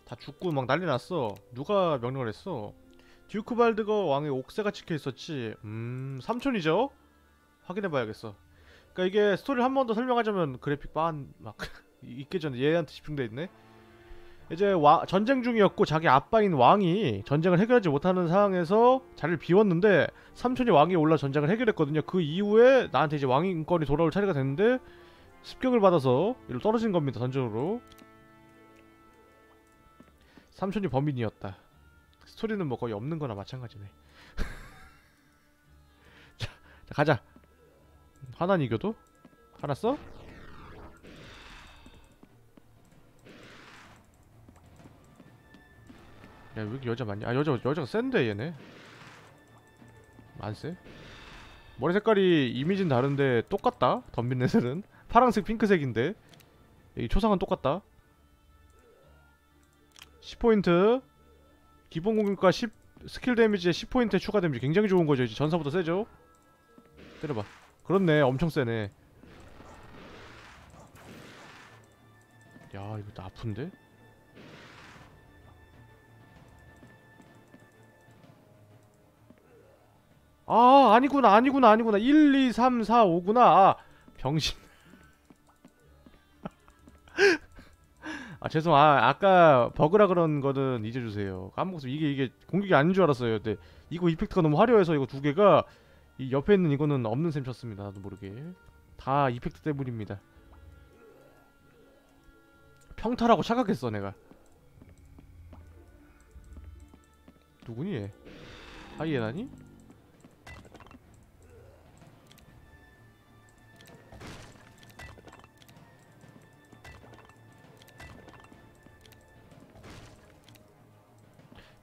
다 죽고 막 난리 났어. 누가 명령을 했어? 듀크발드가 왕의 옥새가 찍혀 있었지. 음 삼촌이죠? 확인해봐야겠어 그러니까 이게 스토리를 한 번 더 설명하자면 그래픽 빤막 있기 전에 얘한테 집중돼 있네 이제 와, 전쟁 중이었고 자기 아빠인 왕이 전쟁을 해결하지 못하는 상황에서 자리를 비웠는데 삼촌이 왕이 올라 전쟁을 해결했거든요. 그 이후에 나한테 이제 왕인권이 돌아올 차례가 됐는데 습격을 받아서 이로 떨어진 겁니다. 전쟁으로. 삼촌이 범인이었다. 스토리는 뭐 거의 없는 거나 마찬가지네. 자, 자, 가자. 하나는 이겨도? 하나 써? 야, 왜 이렇게 여자 많냐? 아, 여자, 여자가 센데, 얘네. 안 세? 머리 색깔이 이미지는 다른데 똑같다? 덤빈네들은 파랑색, 핑크색인데 여기 초상은 똑같다 10포인트 기본 공격과 10 스킬 데미지에 10포인트 추가 데미지 굉장히 좋은 거죠 이제 전사보다 세죠? 때려봐 그렇네 엄청 세네. 야 이거 나 아픈데? 아 아니구나 아니구나 아니구나. 1 2 3 4 5구나. 아 병신. 아 죄송 아 아까 버그라 그런 거는 잊어주세요. 까먹었어. 이게 이게 공격이 아닌 줄 알았어요 근데 이거 이펙트가 너무 화려해서 이거 두 개가 이 옆에 있는 이거는 없는 셈 쳤습니다 나도 모르게 다 이펙트 때문입니다 평타라고 착각했어 내가 누구니 얘? 하이에나니?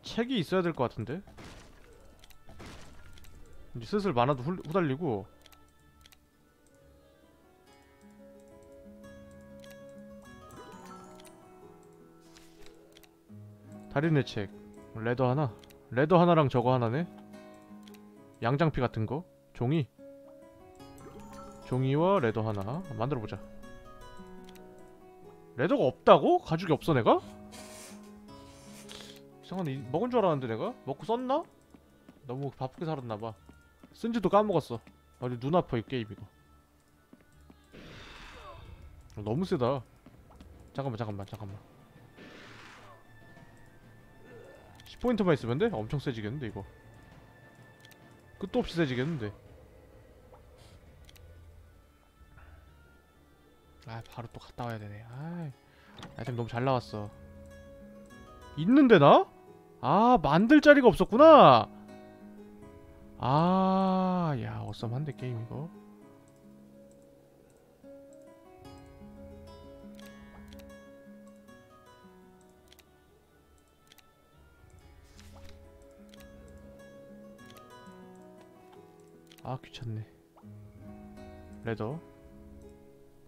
책이 있어야 될 것 같은데? 이제 슬슬 만화도 후, 후달리고. 달인의 책. 레더 하나? 레더 하나랑 저거 하나네? 양장피 같은 거? 종이? 종이와 레더 하나. 만들어보자. 레더가 없다고? 가죽이 없어 내가? 이상하네. 이- 먹은 줄 알았는데 내가? 먹고 썼나? 너무 바쁘게 살았나봐 쓴지도 까먹었어. 아주 눈 아파 이 게임 이거. 어, 너무 세다. 잠깐만 잠깐만 잠깐만. 10포인트만 있으면 돼? 엄청 세지겠는데 이거. 끝도 없이 세지겠는데. 아 바로 또 갔다 와야 되네. 아이 아이템 너무 잘 나왔어. 있는데 나? 아 만들 자리가 없었구나 아 야 어썸한데 게임 이거? 아 귀찮네. 레더?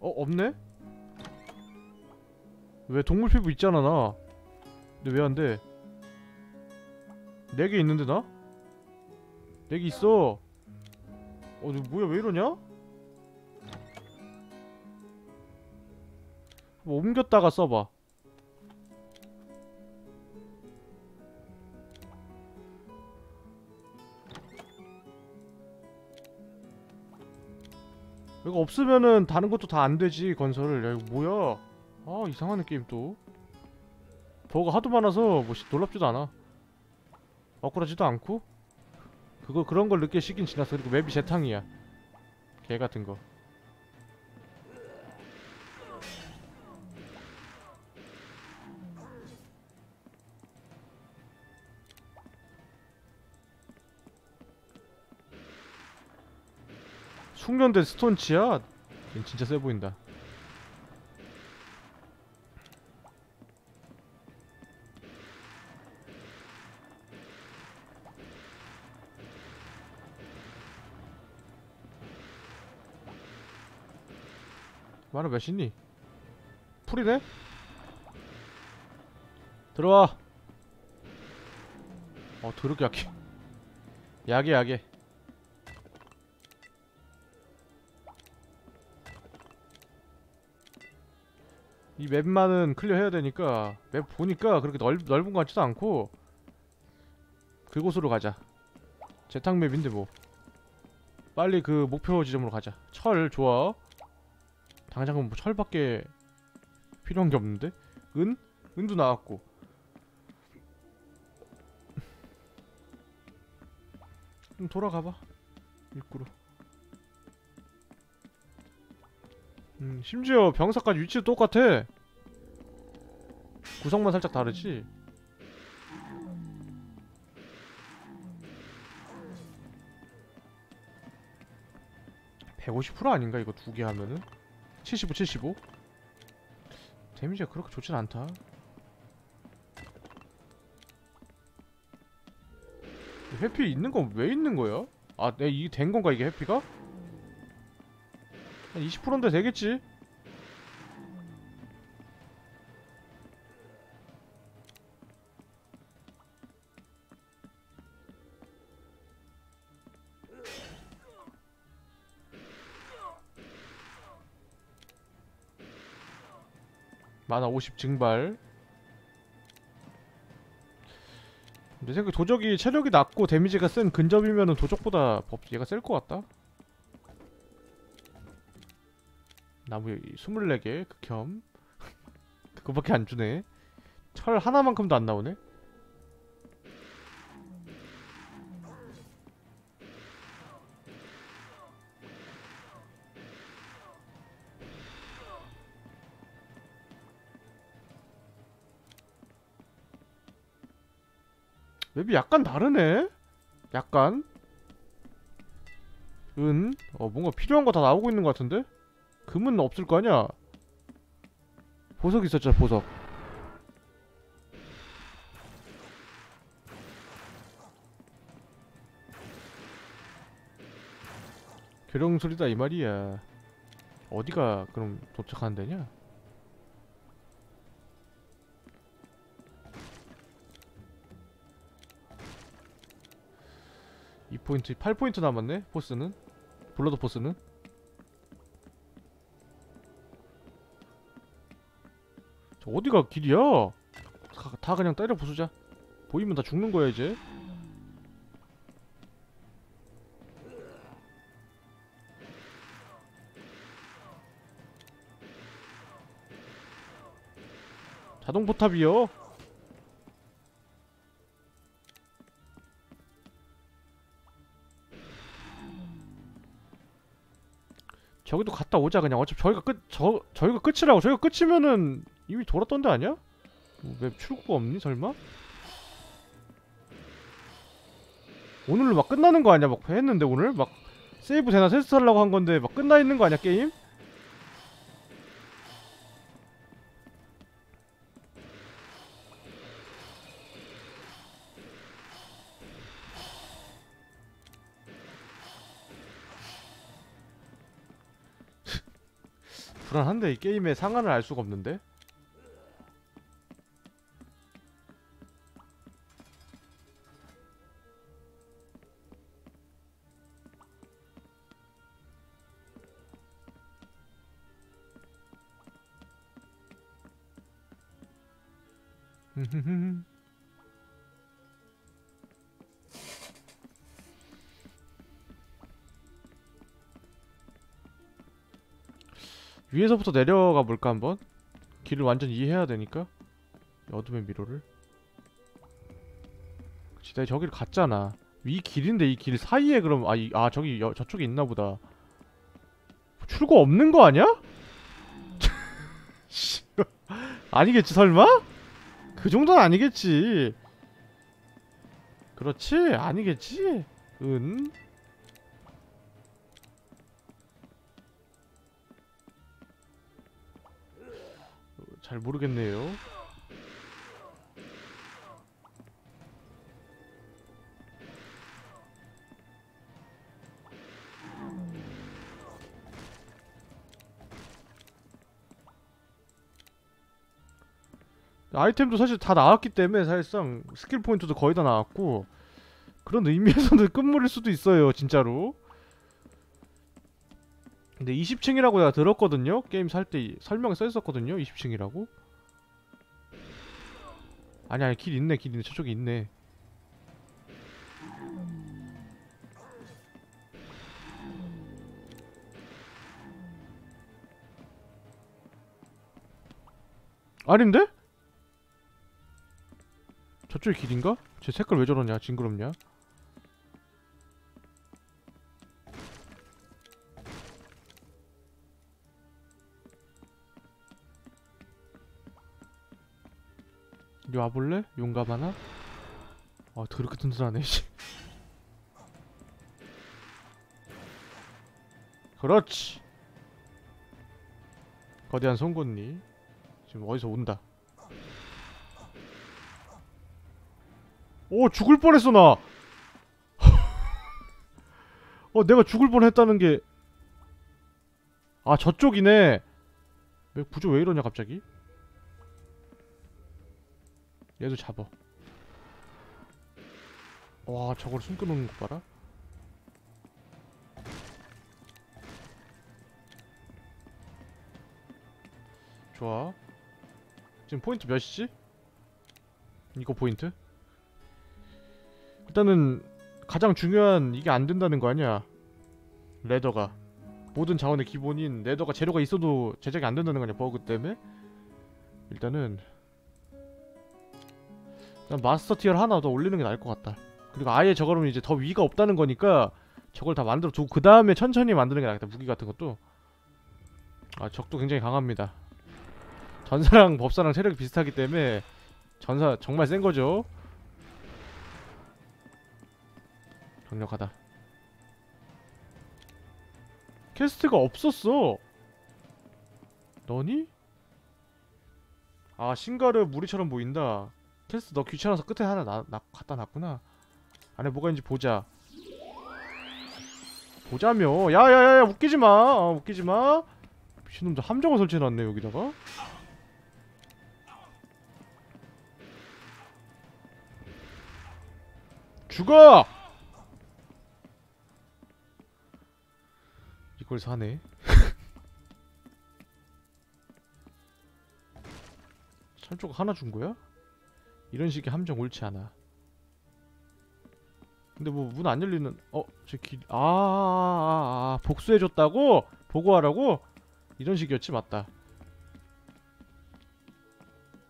어 없네? 왜 동물 피부 있잖아 나. 근데 왜 안 돼? 네 개 있는데 나? 네개 있어. 어너 뭐야? 왜 이러냐? 뭐 옮겼다가 써봐. 이거 없으면은 다른 것도 다 안 되지 건설을. 야 이거 뭐야? 아 이상하네 게임 또. 버가 하도 많아서 뭐 시- 놀랍지도 않아. 억울하지도 않고 그거 그런 걸 느낄 시긴 지났어. 그리고 맵이 재탕이야. 개 같은 거. 숙련된 스톤치야? 얜 진짜 세 보인다 말은 몇이니? 풀이네? 들어와. 어 더럽게 약해. 약해 약해. 이 맵만은 클리어 해야 되니까 맵 보니까 그렇게 넓, 넓은 것 같지도 않고 그곳으로 가자. 재탕 맵인데 뭐. 빨리 그 목표 지점으로 가자. 철 좋아 당장은 뭐 철밖에 필요한 게 없는데? 은? 은도 나왔고. 좀 돌아가봐 입구로 음 심지어 병사까지 위치도 똑같아. 구성만 살짝 다르지? 150% 아닌가 이거 두 개 하면은 75 75 데미지가 그렇게 좋진 않다 회피 있는 건 왜 있는 거야? 아, 내 이게 된 건가 이게 회피가? 한 20%인데 되겠지? 만화 50 증발. 내 생각에 도적이 체력이 낮고 데미지가 센 근접이면은 도적보다 법 얘가 셀 것 같다. 나무 24개 극혐. 그거밖에 안 주네. 철 하나만큼도 안 나오네 맵이 약간 다르네? 약간 은? 어 뭔가 필요한 거 다 나오고 있는 것 같은데? 금은 없을 거 아니야? 보석 있었잖아 보석 괴령 소리다 이 말이야 어디가 그럼 도착하는 데냐? 이 포인트 8포인트 남았네 force는. Blood force는. 저 어디가 길이야? 다, 다 그냥 때려 부수자. 보이면 다 죽는 거야 이제. 자동 포탑이요 저기도 갔다 오자 그냥 어차피 저희가 끝 저 저희가 끝이라고 저희가 끝이면은 이미 돌았던 데 아니야? 뭐, 왜 출구가 없니 설마? 오늘로 막 끝나는 거 아니야? 막 했는데 오늘 막 세이브 되나 테스트 하려고 한 건데 막 끝나 있는 거 아니야 게임? 불안한데 이 게임의 상한을 알 수가 없는데 위에서부터 내려가 볼까 한번? 길을 완전 이해해야 되니까. 어둠의 미로를. 그치 내가 저기를 갔잖아. 위 길인데 이 길 사이에 그럼 아, 이, 아 저기 여, 저쪽에 있나 보다. 출구 없는 거 아니야? 씨, 아니겠지 설마? 그 정도는 아니겠지. 그렇지? 아니겠지? 은 잘 모르겠네요. 아이템도 사실 다 나왔기 때문에 사실상 스킬 포인트도 거의 다 나왔고 그런 의미에서는 끝물일 수도 있어요 진짜로 근데 20층이라고 내가 들었거든요. 게임 살 때 설명에 써있었거든요. 20층이라고. 아니 아니 길 있네. 길 있네. 저쪽에 있네. 아닌데? 저쪽이 길인가? 제 색깔 왜 저러냐? 징그럽냐 와볼래? 용감 하나? 아 더럽게 든든하네 씨 그렇지 거대한 송곳니 지금 어디서 온다 오 죽을 뻔했어 나 어, 내가 죽을 뻔했다는 게. 아, 저쪽이네. 왜 구조 왜 이러냐 갑자기? 얘도 잡아. 와, 저걸 숨겨놓는 거 봐라. 좋아. 지금 포인트 몇이지? 이거 포인트? 일단은 가장 중요한 이게 안 된다는 거 아니야? leather가 모든 자원의 기본인 leather가 재료가 있어도 제작이 안 된다는 거 아니야 버그 때문에? 일단은 일단 master tier를 하나 더 올리는 게 나을 것 같다. 그리고 아예 저거는 이제 더 위가 없다는 거니까 저걸 다 만들어 두고 그 다음에 천천히 만드는 게 나겠다. 무기 같은 것도. 아 적도 굉장히 강합니다. 전사랑 법사랑 체력이 비슷하기 때문에 전사 정말 센 거죠. 강력하다. 퀘스트가 없었어. 너니? 아 싱가르 무리처럼 보인다. 퀘스트 너 귀찮아서 끝에 하나 나, 나 갖다 놨구나. 안에 뭐가 있는지 보자. 보자며 야야야야 웃기지마 아, 웃기지마 미친놈들 함정을 설치해놨네 여기다가 죽어! 이걸 사네 철조각 하나 준 거야? 이런 식의 함정 옳지 않아 근데 뭐 문 안 열리는 어? 저 길 아, 아, 아, 아 복수해줬다고? 보고하라고? 이런 식이었지 맞다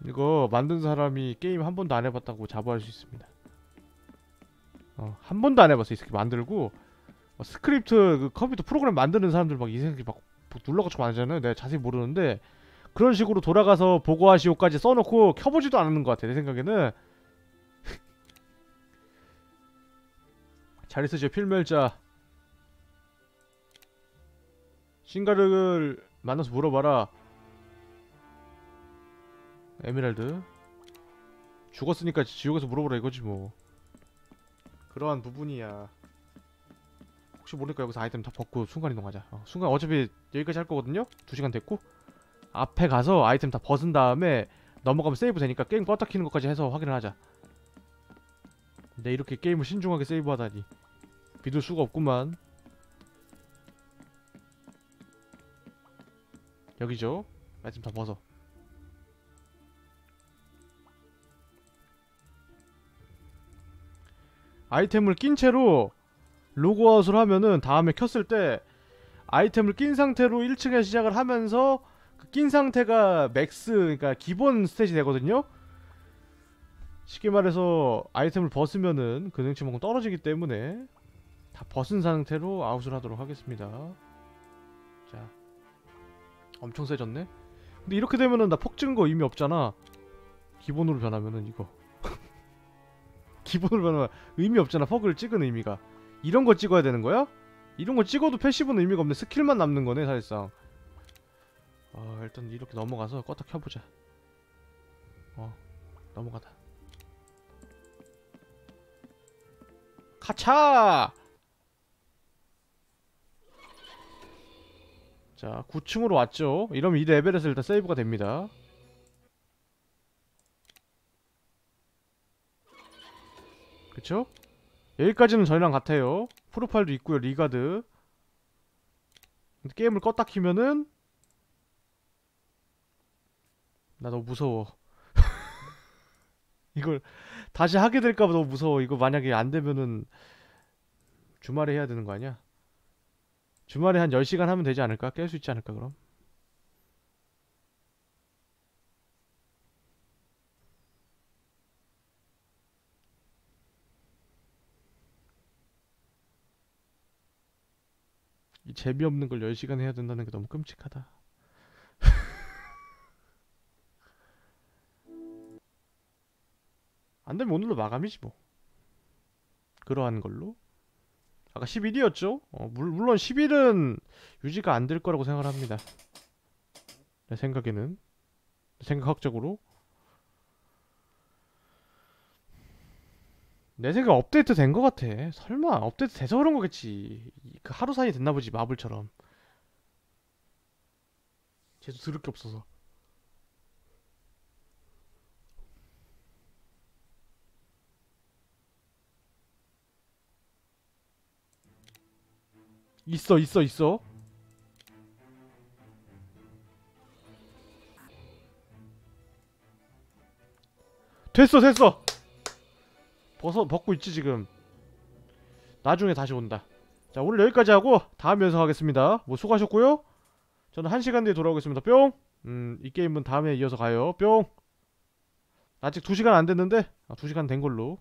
이거 만든 사람이 게임 한 번도 안 해봤다고 자부할 수 있습니다 어, 한 번도 안 해봤어 이 새끼 만들고 어, 스크립트 그 컴퓨터 프로그램 만드는 사람들 막 이 새끼 막 눌러가지고 만들잖아요 내가 자세히 모르는데 그런 식으로 돌아가서 보고하시오까지 써놓고 켜보지도 않는 것 같아 내 생각에는. 잘 있으시오 필멸자. 싱가르를 만나서 물어봐라. 에메랄드. 죽었으니까 지옥에서 물어보라 이거지 뭐. 그러한 부분이야. 혹시 모르니까 여기서 아이템 다 벗고 순간 이동하자. 어, 순간 어차피 여기까지 할 거거든요? 2시간 됐고 앞에 가서 아이템 다 벗은 다음에 넘어가면 세이브 되니까 게임 껐다 키는 것까지 해서 확인을 하자. 근데 이렇게 게임을 신중하게 세이브하다니. 믿을 수가 없구만. 여기죠? 아이템 다 벗어. 아이템을 낀 채로 로그아웃을 하면은 다음에 켰을 때 아이템을 낀 상태로 1층에 시작을 하면서 그 낀 상태가 max 그러니까 기본 stat이 되거든요. 쉽게 말해서 아이템을 벗으면은 그 능치만큼 떨어지기 때문에 다 벗은 상태로 아웃을 하도록 하겠습니다. 자 엄청 세졌네. 근데 이렇게 되면은 나폭 찍은 거 의미 없잖아. 기본으로 변하면은 이거. 기본으로 변하면 의미 없잖아. 퍽을 찍은 의미가. 이런 거 찍어야 되는 거야? 이런 거 찍어도 패시브는 의미가 없네 스킬만 남는 거네 사실상 어 일단 이렇게 넘어가서 껐다 켜보자. 어 넘어가다. 가차! 자 9층으로 왔죠. 이러면 이 레벨에서 일단 세이브가 됩니다. 그쵸? 여기까지는 저희랑 같아요. 프로파일도 있고요 리가드. 게임을 껐다 키면은 나 너무 무서워 이걸 다시 하게 될까봐 너무 무서워 이거 만약에 안 되면은 주말에 해야 되는 거 아니야? 주말에 한 10시간 하면 되지 않을까? 깰 수 있지 않을까 그럼? 이 재미없는 걸 10시간 해야 된다는 게 너무 끔찍하다. 안 되면 오늘로 마감이지 뭐. 그러한 걸로. 아까 11이었죠? 어, 물, 물론 11은 유지가 안 될 거라고 생각을 합니다. 내 생각에는. 생각학적으로. 내 생각 업데이트 된 거 같아. 설마 업데이트 돼서 그런 거겠지. 이- 그 하루 사이에 됐나 보지 마블처럼. 쟤도 들을 게 없어서. 있어 있어 있어. 됐어 됐어. 벗어 벗고 있지 지금. 나중에 다시 온다. 자 오늘 여기까지 하고 다음 영상 하겠습니다. 뭐 수고하셨고요. 저는 한 시간 뒤에 돌아오겠습니다. 뿅. 음, 이 게임은 다음에 이어서 가요. 뿅. 아직 2시간 안 됐는데 아, 2시간 된 걸로